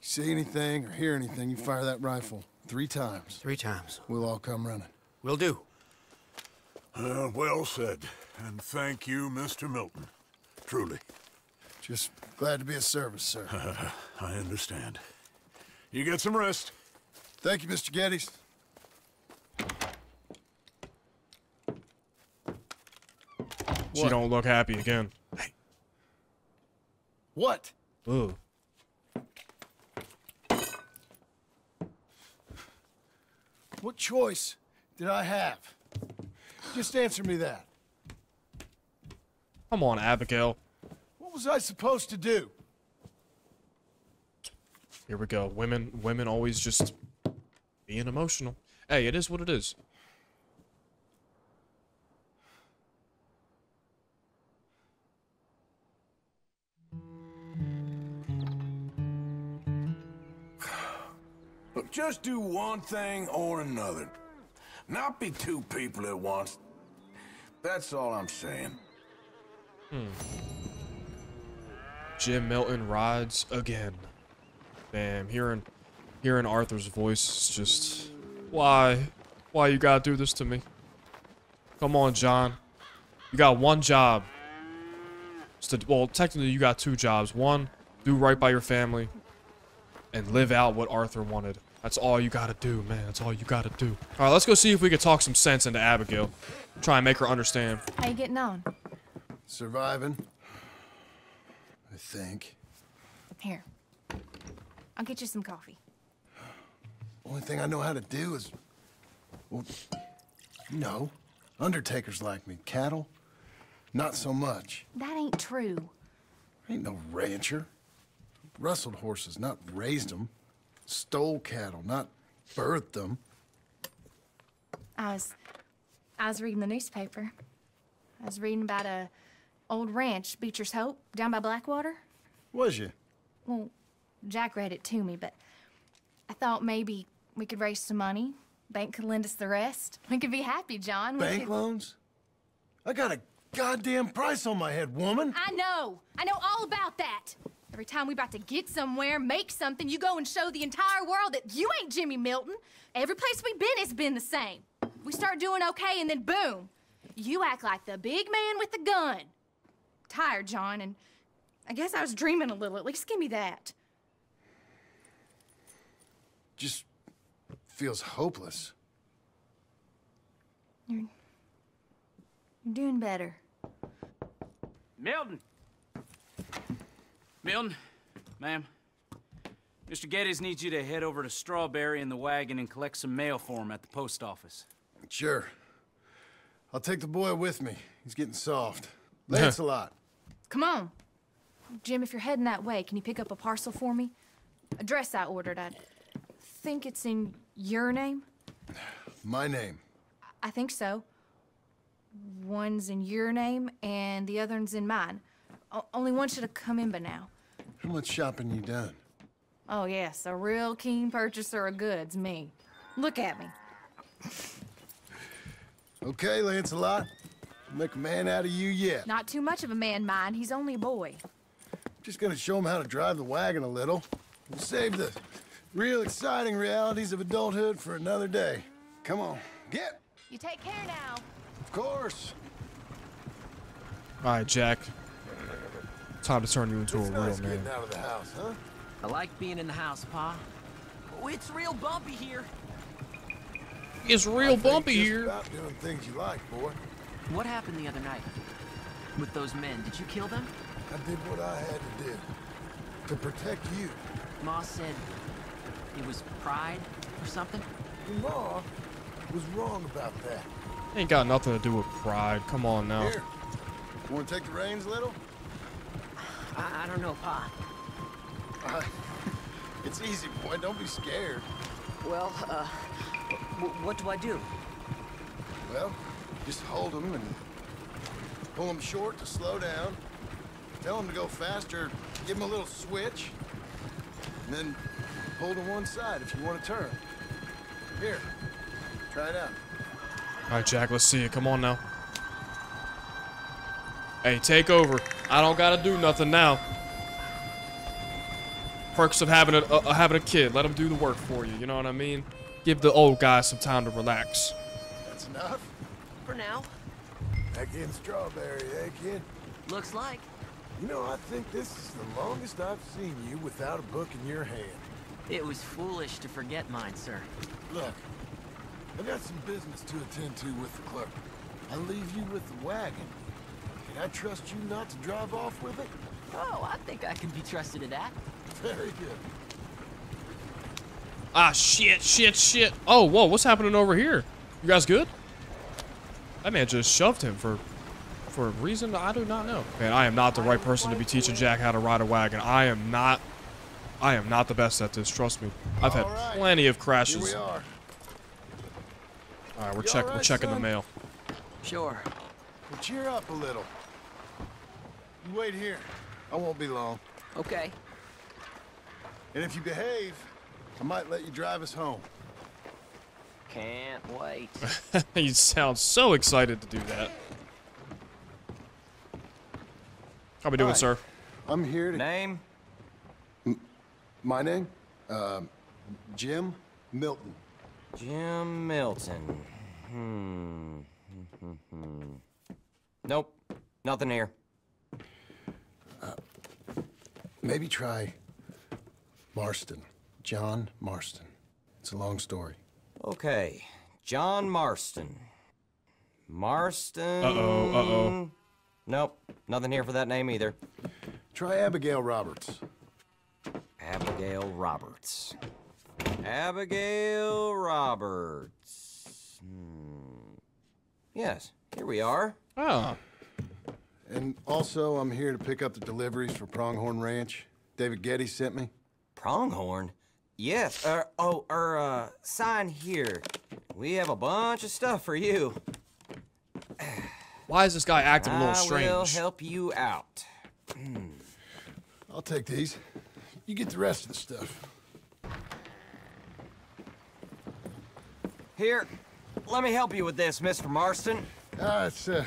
See anything or hear anything, you fire that rifle three times. Three times. We'll all come running. We'll do. Uh, well said. And thank you, Mr. Milton. Truly. Just glad to be of service, sir. [LAUGHS] I understand. You get some rest. Thank you, Mr. Geddes. She don't look happy again. What? Ooh. What choice did I have? Just answer me that. Come on, Abigail. What was I supposed to do? Here we go. Women, women always just being emotional. Hey, it is what it is. Look, just do one thing or another. Not be two people at once. That's all I'm saying. Hmm. Jim Milton rides again. Damn, hearing hearing Arthur's voice is just why? Why you gotta do this to me? Come on, John. You got one job. To, well, technically you got two jobs. One, do right by your family and live out what Arthur wanted. That's all you gotta do, man. That's all you gotta do. Alright, let's go see if we can talk some sense into Abigail. Try and make her understand. How you getting on? Surviving. I think. Here. I'll get you some coffee. Only thing I know how to do is. Well, you know, undertakers like me. Cattle, not so much. That ain't true. Ain't no rancher. Rustled horses, not raised them. Stole cattle, not birthed them. I was, I was reading the newspaper. I was reading about a old ranch, Beecher's Hope, down by Blackwater. Was you? Well, Jack read it to me, but I thought maybe we could raise some money. Bank could lend us the rest. We could be happy, John. We Bank could- loans? I got a goddamn price on my head, woman. I know. I know all about that. Every time we about to get somewhere, make something, you go and show the entire world that you ain't Jimmy Milton. Every place we've been has been the same. We start doing okay, and then boom, you act like the big man with the gun. Tired, John, and I guess I was dreaming a little. At least give me that. Just feels hopeless. You're, you're doing better. Milton! Milton, ma'am. Mr. Geddes needs you to head over to Strawberry in the wagon and collect some mail for him at the post office. Sure. I'll take the boy with me. He's getting soft. [LAUGHS] Lancelot. Come on. Jim, if you're heading that way, can you pick up a parcel for me? A dress I ordered. I think it's in your name. My name. I think so. One's in your name, and the other one's in mine. O- only one should have come in by now. How much shopping you done? Oh, yes, a real keen purchaser of goods, me. Look at me. Okay, Lancelot. Make a man out of you yet. Not too much of a man, mine. He's only a boy. Just gonna show him how to drive the wagon a little. We'll save the real exciting realities of adulthood for another day. Come on, get. You take care now. Of course. Alright, Jack. Time to turn you into a It's real nice man. getting out of the house, huh? I like being in the house, Pa. Oh, it's real bumpy here. It's I real think bumpy just here. About doing things you like, boy. What happened the other night? With those men, did you kill them? I did what I had to do to protect you. Ma said it was pride or something? Your ma was wrong about that. Ain't got nothing to do with pride. Come on now. Here, you want to take the reins a little? I, I don't know, Pa. Uh, [LAUGHS] it's easy, boy. Don't be scared. Well, uh, what do I do? Well, just hold them and pull them short to slow down. Tell them to go faster give them a little switch, and then pull to one side if you want to turn. Here, try it out. All right, Jack, let's see it. Come on now. Hey, take over. I don't gotta do nothing now. Perks of having a uh, having a kid. Let him do the work for you. You know what I mean? Give the old guy some time to relax. That's enough. For now. Back in Strawberry, eh, kid? Looks like. You know, I think this is the longest I've seen you without a book in your hand. It was foolish to forget mine, sir. Look, I got some business to attend to with the clerk. I'll leave you with the wagon. Can I trust you not to drive off with it? Oh, I think I can be trusted to that. Very good. Ah, shit, shit, shit. Oh, whoa, what's happening over here? You guys good? That man just shoved him for for a reason I do not know. Man, I am not the right person to be teaching Jack how to ride a wagon. I am not I am not the best at this, trust me. I've had right. plenty of Here crashes. we are. Alright, we're You check all we're right, checking the mail. Sure. Well, cheer up a little. You wait here. I won't be long. Okay. And if you behave, I might let you drive us home. Can't wait. [LAUGHS] you sound so excited to do that. How we doing, Hi. sir? I'm here to... Name? My name? Um, Jim Milton. Jim Milton. Hmm. [LAUGHS] nope. Nothing here. Maybe try Marston. John Marston. It's a long story. Okay. John Marston. Marston. Uh-oh, uh-oh. Nope. Nothing here for that name either. Try Abigail Roberts. Abigail Roberts. Abigail Roberts. Hmm. Yes, here we are. Oh. And also, I'm here to pick up the deliveries for Pronghorn Ranch. David Geddes sent me. Pronghorn? Yes. Uh, oh, er, uh, sign here. We have a bunch of stuff for you. Why is this guy acting a little strange? I will help you out. I'll take these. You get the rest of the stuff. Here, let me help you with this, Mr. Marston. Ah, it's, uh,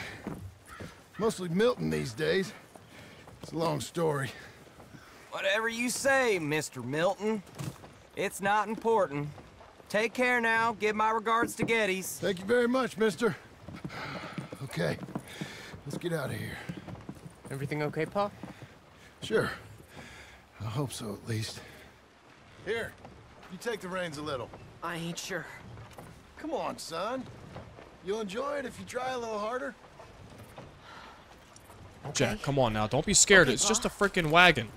mostly Milton these days. It's a long story. Whatever you say, Mr. Milton. It's not important. Take care now. Give my regards to Geddes. Thank you very much, mister. Okay, let's get out of here. Everything okay, Pa? Sure. I hope so, at least. Here, you take the reins a little. I ain't sure. Come on, son. You'll enjoy it if you try a little harder. Jack, come on now. Don't be scared. Okay, it's Pa. just a freaking wagon.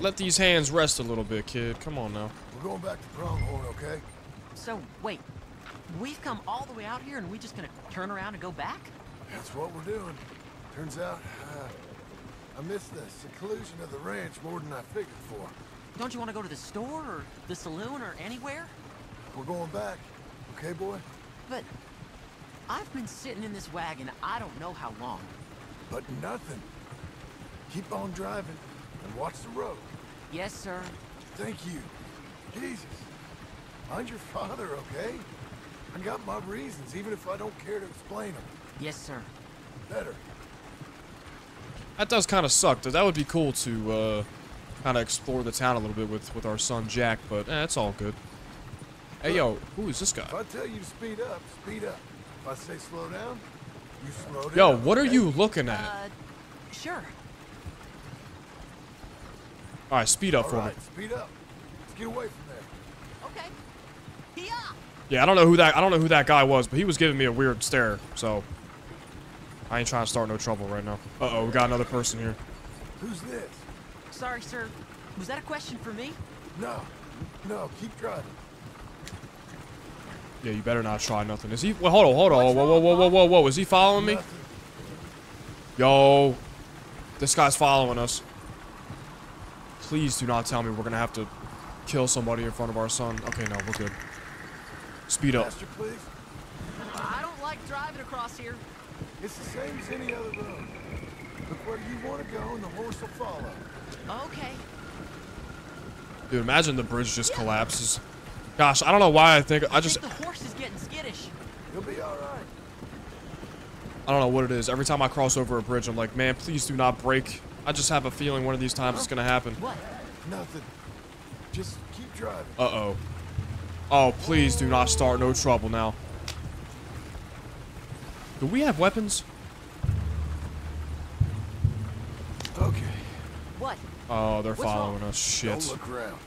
Let these hands rest a little bit, kid. Come on now. We're going back to Pronghorn, okay? So, wait. We've come all the way out here and we just gonna turn around and go back? That's what we're doing. Turns out, uh, I miss the seclusion of the ranch more than I figured for. Don't you want to go to the store or the saloon or anywhere? We're going back, okay, boy? But I've been sitting in this wagon I don't know how long. But nothing. Keep on driving and watch the road. Yes, sir. Thank you. Jesus. Mind your father, okay? I got my reasons, even if I don't care to explain them. Yes, sir. Better. That does kind of suck. That would be cool to uh, kind of explore the town a little bit with, with our son Jack, but eh, it's all good. Hey, yo, who is this guy? If I tell you to speed up, speed up. If I say slow down, you slow down. Yo, what are you looking at? Uh, sure. All right, speed up All for me. speed up. Let's get away from there. Okay. Yeah. Yeah, I don't know who that I don't know who that guy was, but he was giving me a weird stare. So I ain't trying to start no trouble right now. Uh oh, we got another person here. Who's this? Sorry, sir. Was that a question for me? No, no, keep driving. Yeah, you better not try nothing. Is he? Well, hold on, hold on. Whoa, whoa, whoa, whoa, whoa, whoa. Is he following me? Nothing. Yo, this guy's following us. Please do not tell me we're gonna have to kill somebody in front of our son. Okay, no, we're good. Speed up. Faster, please. I don't like driving across here. It's the same as any other road. Look where you want to go and the horse will follow. Okay. Dude, imagine the bridge just collapses. Gosh, I don't know why I think I just The horse is getting skittish. You'll be all right. I don't know what it is. Every time I cross over a bridge, I'm like, man, please do not break. I just have a feeling one of these times it's gonna happen. What? Nothing. Just keep driving. Uh oh. Oh, please do not start no trouble now. Do we have weapons? Okay. What? Oh, they're What's following wrong? us. Shit. Don't look around.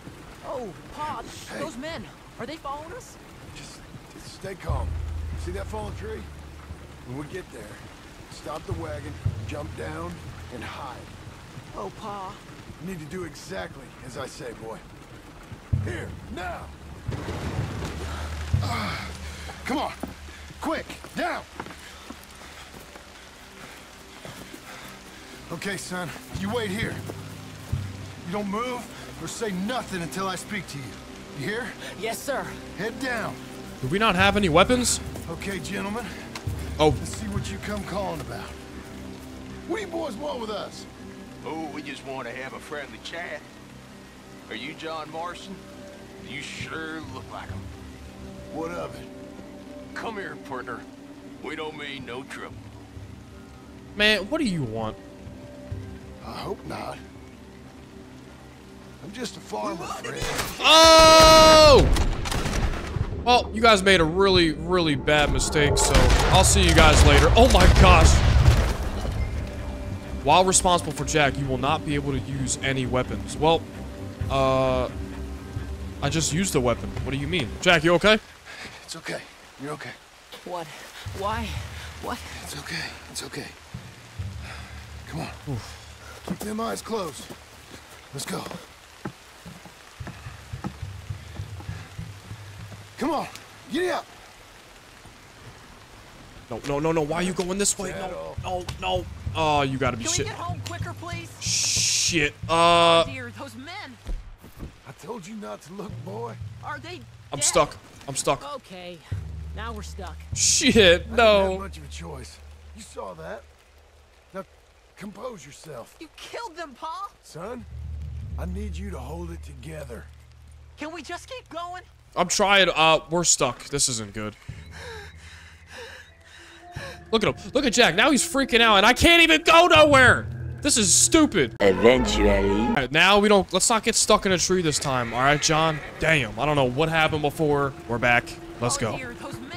Oh, Pa, Hey. those men. Are they following us? Just, just stay calm. See that fallen tree? When we get there, stop the wagon, jump down, and hide. Oh, Pa. You need to do exactly as I say, boy. Here, now! Ah, come on! Quick, down! Okay, son, you wait here. You don't move or say nothing until I speak to you. You hear? Yes, sir. Head down. Do we not have any weapons? Okay, gentlemen. Oh. Let's see what you come calling about. What do you boys want with us? Oh, we just want to have a friendly chat. Are you John Marston? You sure look like him. What of it? Come here, partner. We don't mean no trouble. Man, what do you want? I hope not. I'm just a farmer, friend. Oh! Well, you guys made a really, really bad mistake, so I'll see you guys later. Oh my gosh! While responsible for Jack, you will not be able to use any weapons. Well, uh... I just used a weapon. What do you mean? Jack, you okay? It's okay. You're okay. What? Why? What? It's okay. It's okay. Come on. Keep them eyes closed. Let's go. Come on. Get up. No, no, no, no. Why are you going this way? No, no, no. Oh, you gotta be Can we shit. get home quicker, please? Shit. Uh, Dear, those men. I told you not to look, boy. Are they I'm stuck. I'm stuck. Okay. Now we're stuck. Shit, I didn't have no. much of a choice. You saw that. Now, compose yourself. You killed them, Pa. Son, I need you to hold it together. Can we just keep going? I'm trying. Uh, we're stuck. This isn't good. Look at him. Look at Jack. Now he's freaking out, and I can't even go nowhere. This is stupid. Eventually. All right, now we don't. Let's not get stuck in a tree this time. All right, John. Damn. I don't know what happened before. We're back. Let's go. Dear, those men.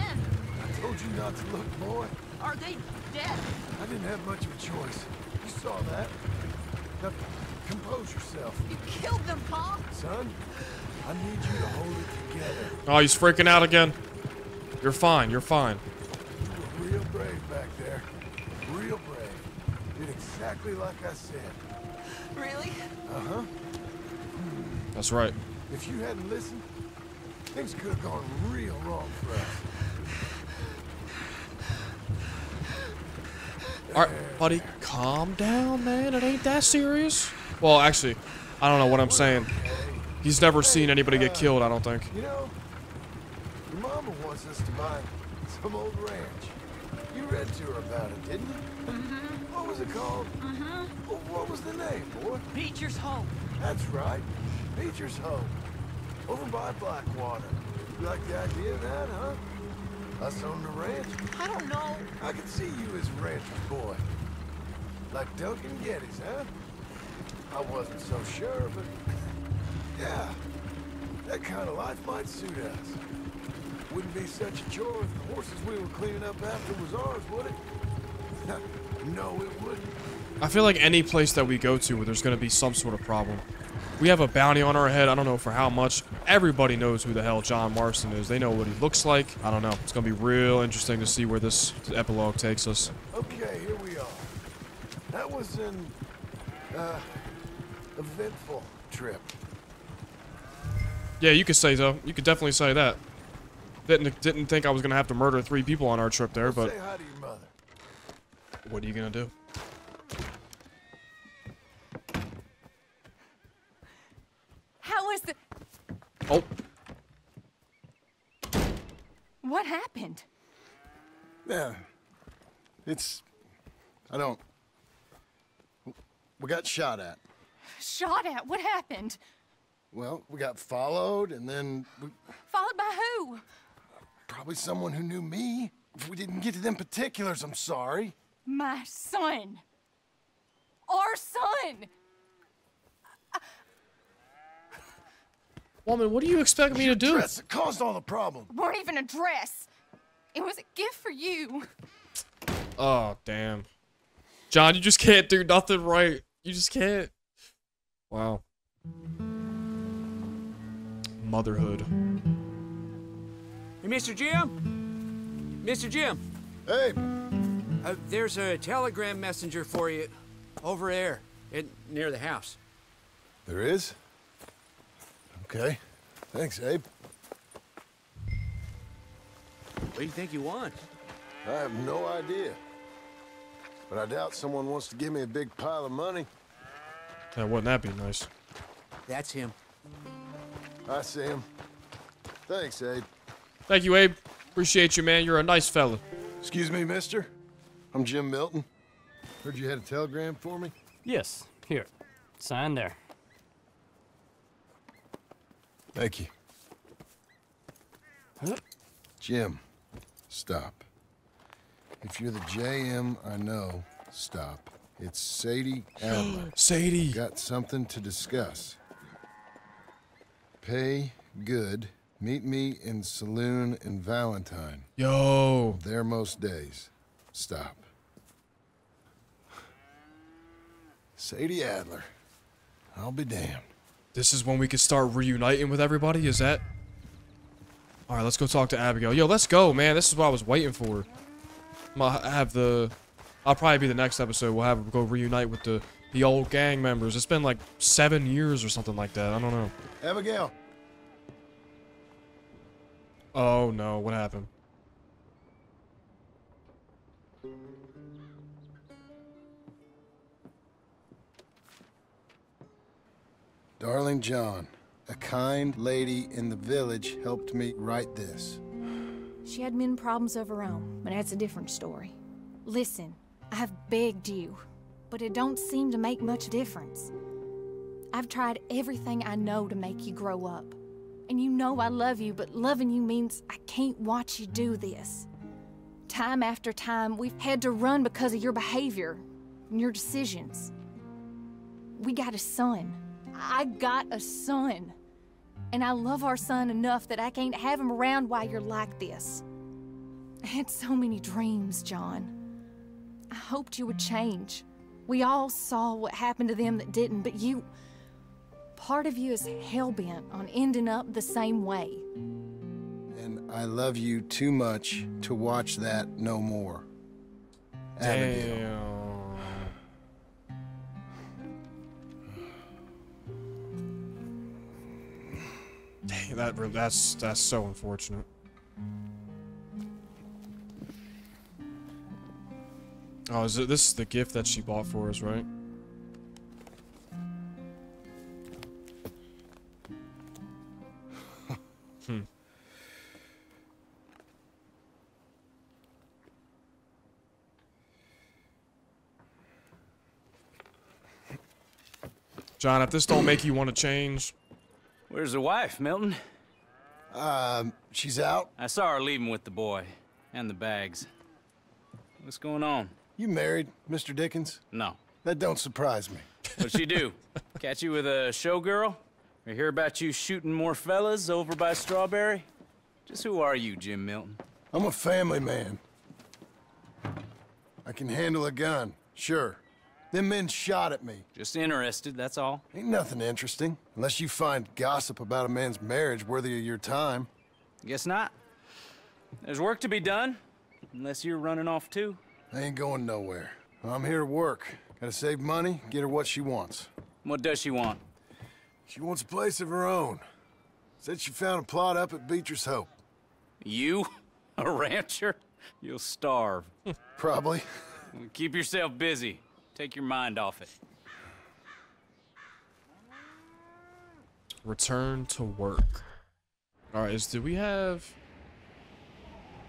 I told you not to look, boy. Are they dead? I didn't have much Son, I need you to hold it together. Oh, he's freaking out again. You're fine. You're fine. You were real brave back there. Real brave. Did exactly like I said. Really? Uh-huh. That's right. If you hadn't listened, things could have gone real wrong for us. All right, buddy, calm down, man. It ain't that serious. Well, actually, I don't know what I'm saying. He's never seen anybody get killed, I don't think. You know, your mama wants us to buy some old ranch. You read to her about it, didn't you? Mm-hmm. What was it called? Mm-hmm. What was the name, boy? Beecher's Hope. That's right. Beecher's Hope. Over by Blackwater. You like the idea of that, huh? Us on the ranch? I don't know. I can see you as ranch boy. Like Duncan Geddes, huh? I wasn't so sure, but... Yeah. That kind of life might suit us. Wouldn't be such a chore if the horses we were cleaning up after was ours, would it? [LAUGHS] no, it wouldn't. I feel like any place that we go to where there's gonna be some sort of problem. We have a bounty on our head. I don't know for how much. Everybody knows who the hell John Marston is. They know what he looks like. I don't know. It's gonna be real interesting to see where this epilogue takes us. Okay, here we are. That was an, uh, eventful trip. Yeah, you could say so. You could definitely say that. Didn't didn't think I was gonna have to murder three people on our trip there, but Say hi to your mother. what are you gonna do? How was the... Oh, What happened? Yeah. It's... I don't... We got shot at. Shot at? What happened? Well, we got followed, and then we, Followed by who? probably someone who knew me. If we didn't get to them particulars, I'm sorry. My son. Our son. Woman, what do you expect me to do? Dress that caused all the problem. Weren't even a dress. It was a gift for you. Oh, damn. John, you just can't do nothing right. You just can't. Wow. Motherhood. Hey, Mr. Jim? Mr. Jim? Hey. Uh, there's a telegram messenger for you over there in, near the house. There is? Okay. Thanks, Abe. What do you think you want? I have no idea. But I doubt someone wants to give me a big pile of money. Yeah, wouldn't that be nice? That's him. I see him. Thanks, Abe. Thank you, Abe. Appreciate you, man. You're a nice fella. Excuse me, mister. I'm Jim Milton. Heard you had a telegram for me? Yes, here. Sign there. Thank you. Huh? Jim, stop. If you're the JM I know, stop. It's Sadie Adler. [GASPS] Sadie. Got something to discuss. Pay good. Meet me in saloon in Valentine. Yo. There most days. Stop. [SIGHS] Sadie Adler. I'll be damned. This is when we can start reuniting with everybody? Is that? All right, let's go talk to Abigail. Yo, let's go, man. This is what I was waiting for. I'm have the... I'll probably be the next episode. We'll have go reunite with the the old gang members. It's been like seven years or something like that. I don't know. Abigail. Oh no, what happened? Darling John, a kind lady in the village helped me write this. She had men problems of her own, but that's a different story. Listen, I have begged you, but it don't seem to make much difference. I've tried everything I know to make you grow up. And you know I love you, but loving you means I can't watch you do this. Time after time, we've had to run because of your behavior and your decisions. We got a son. I got a son. And I love our son enough that I can't have him around while you're like this. I had so many dreams, John. I hoped you would change. We all saw what happened to them that didn't, but you. Part of you is hell bent on ending up the same way. And I love you too much to watch that no more. Abigail. Dang, [SIGHS] that that's that's so unfortunate. Oh, is it this is the gift that she bought for us, right? hmm. John, if this don't make you want to change, Where's the wife, Milton? Um, she's out. I saw her leaving with the boy and the bags. What's going on? You married, Mr. Dickens? No. That don't surprise me. What'd she do? [LAUGHS] Catch you with a showgirl? Or hear about you shooting more fellas over by Strawberry? Just who are you, Jim Milton? I'm a family man. I can handle a gun, sure. Them men shot at me. Just interested, that's all. Ain't nothing interesting, unless you find gossip about a man's marriage worthy of your time. Guess not. There's work to be done, unless you're running off too. I ain't going nowhere. I'm here to work. Gotta save money, get her what she wants. What does she want? She wants a place of her own. Said she found a plot up at Beecher's Hope. You? [LAUGHS] A rancher? You'll starve. [LAUGHS] Probably. [LAUGHS] Keep yourself busy. Take your mind off it. return to work. All right, is do we have?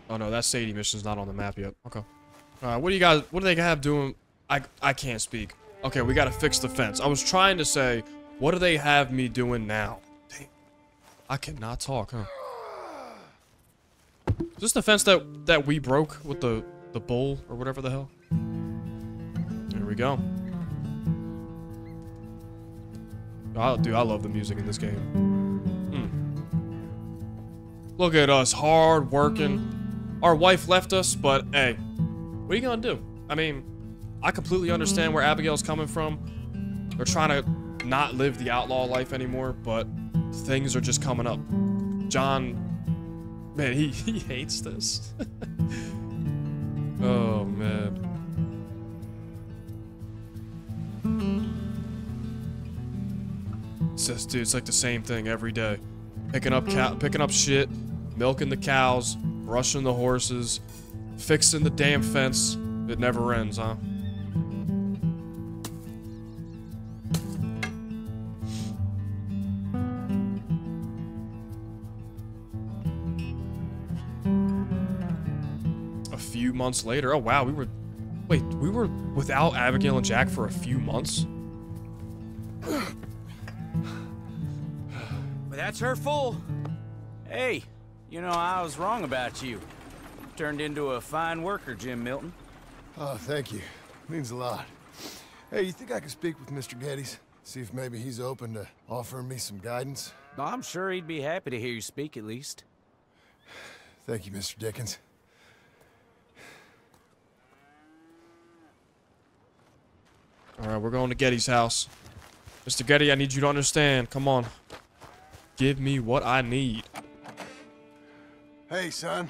Oh no, that Sadie mission's not on the map yet. Okay. What do you guys? What do they have doing? I I can't speak. Okay, we gotta fix the fence. I was trying to say, what do they have me doing now? Damn. I cannot talk, huh? Is this the fence that, that we broke with the, the bull or whatever the hell? There we go. Oh, dude, I love the music in this game. Hmm. Look at us, hard working. Our wife left us, but hey, what are you gonna do? I mean, I completely understand where Abigail's coming from. They're trying to not live the outlaw life anymore, but things are just coming up. John, man, he, [LAUGHS] he hates this. [LAUGHS] oh, man. It's just, dude, it's like the same thing every day. Picking up cow, mm-hmm. picking up shit, milking the cows, brushing the horses, fixing the damn fence. It never ends, huh? A few months later. Oh wow, we were Wait, we were without Abigail and Jack for a few months? But that's her full. Hey, you know, I was wrong about you. Turned into a fine worker, Jim Milton. Oh, thank you. Means a lot. Hey, you think I could speak with Mr. Geddes? See if maybe he's open to offering me some guidance? I'm sure he'd be happy to hear you speak at least. Thank you, Mr. Dickens. Alright, we're going to Geddes' house. Mr. Getty, I need you to understand. Come on. Give me what I need. Hey, son.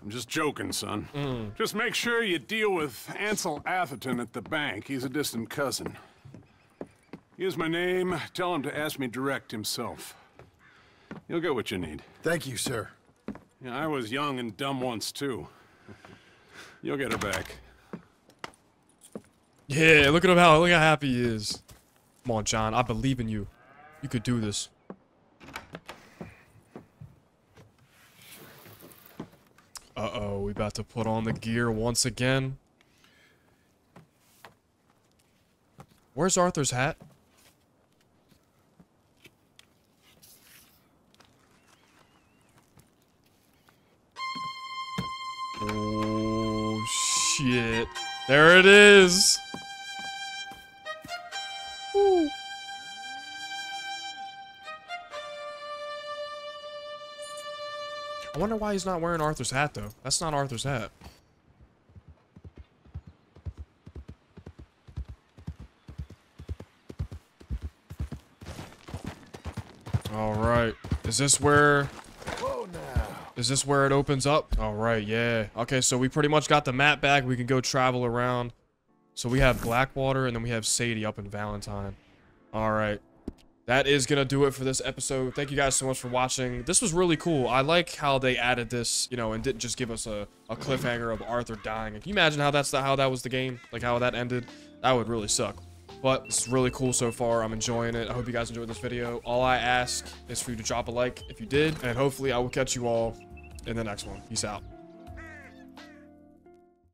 I'm just joking, son. Mm. Just make sure you deal with Ansel Atherton at the bank. He's a distant cousin. Here's my name. Tell him to ask me direct himself. You'll get what you need. Thank you, sir. Yeah, I was young and dumb once, too. You'll get her back. Yeah, look at him how look how happy he is. Come on, John. I believe in you. You could do this. Uh-oh, we about to put on the gear once again. Where's Arthur's hat? Oh, shit. There it is. I wonder why he's not wearing Arthur's hat, though. That's not Arthur's hat. All right. Is this where... Is this where it opens up? All right, yeah. Okay, so we pretty much got the map back. We can go travel around. So we have Blackwater, and then we have Sadie up in Valentine. All right. That is to do it for this episode. Thank you guys so much for watching. This was really cool. I like how they added this, you know, and didn't just give us a, a cliffhanger of Arthur dying. Can you imagine how that's the, how that was the game? Like how that ended? That would really suck. But it's really cool so far. I'm enjoying it. I hope you guys enjoyed this video. All I ask is for you to drop a like if you did. And hopefully I will catch you all in the next one. Peace out.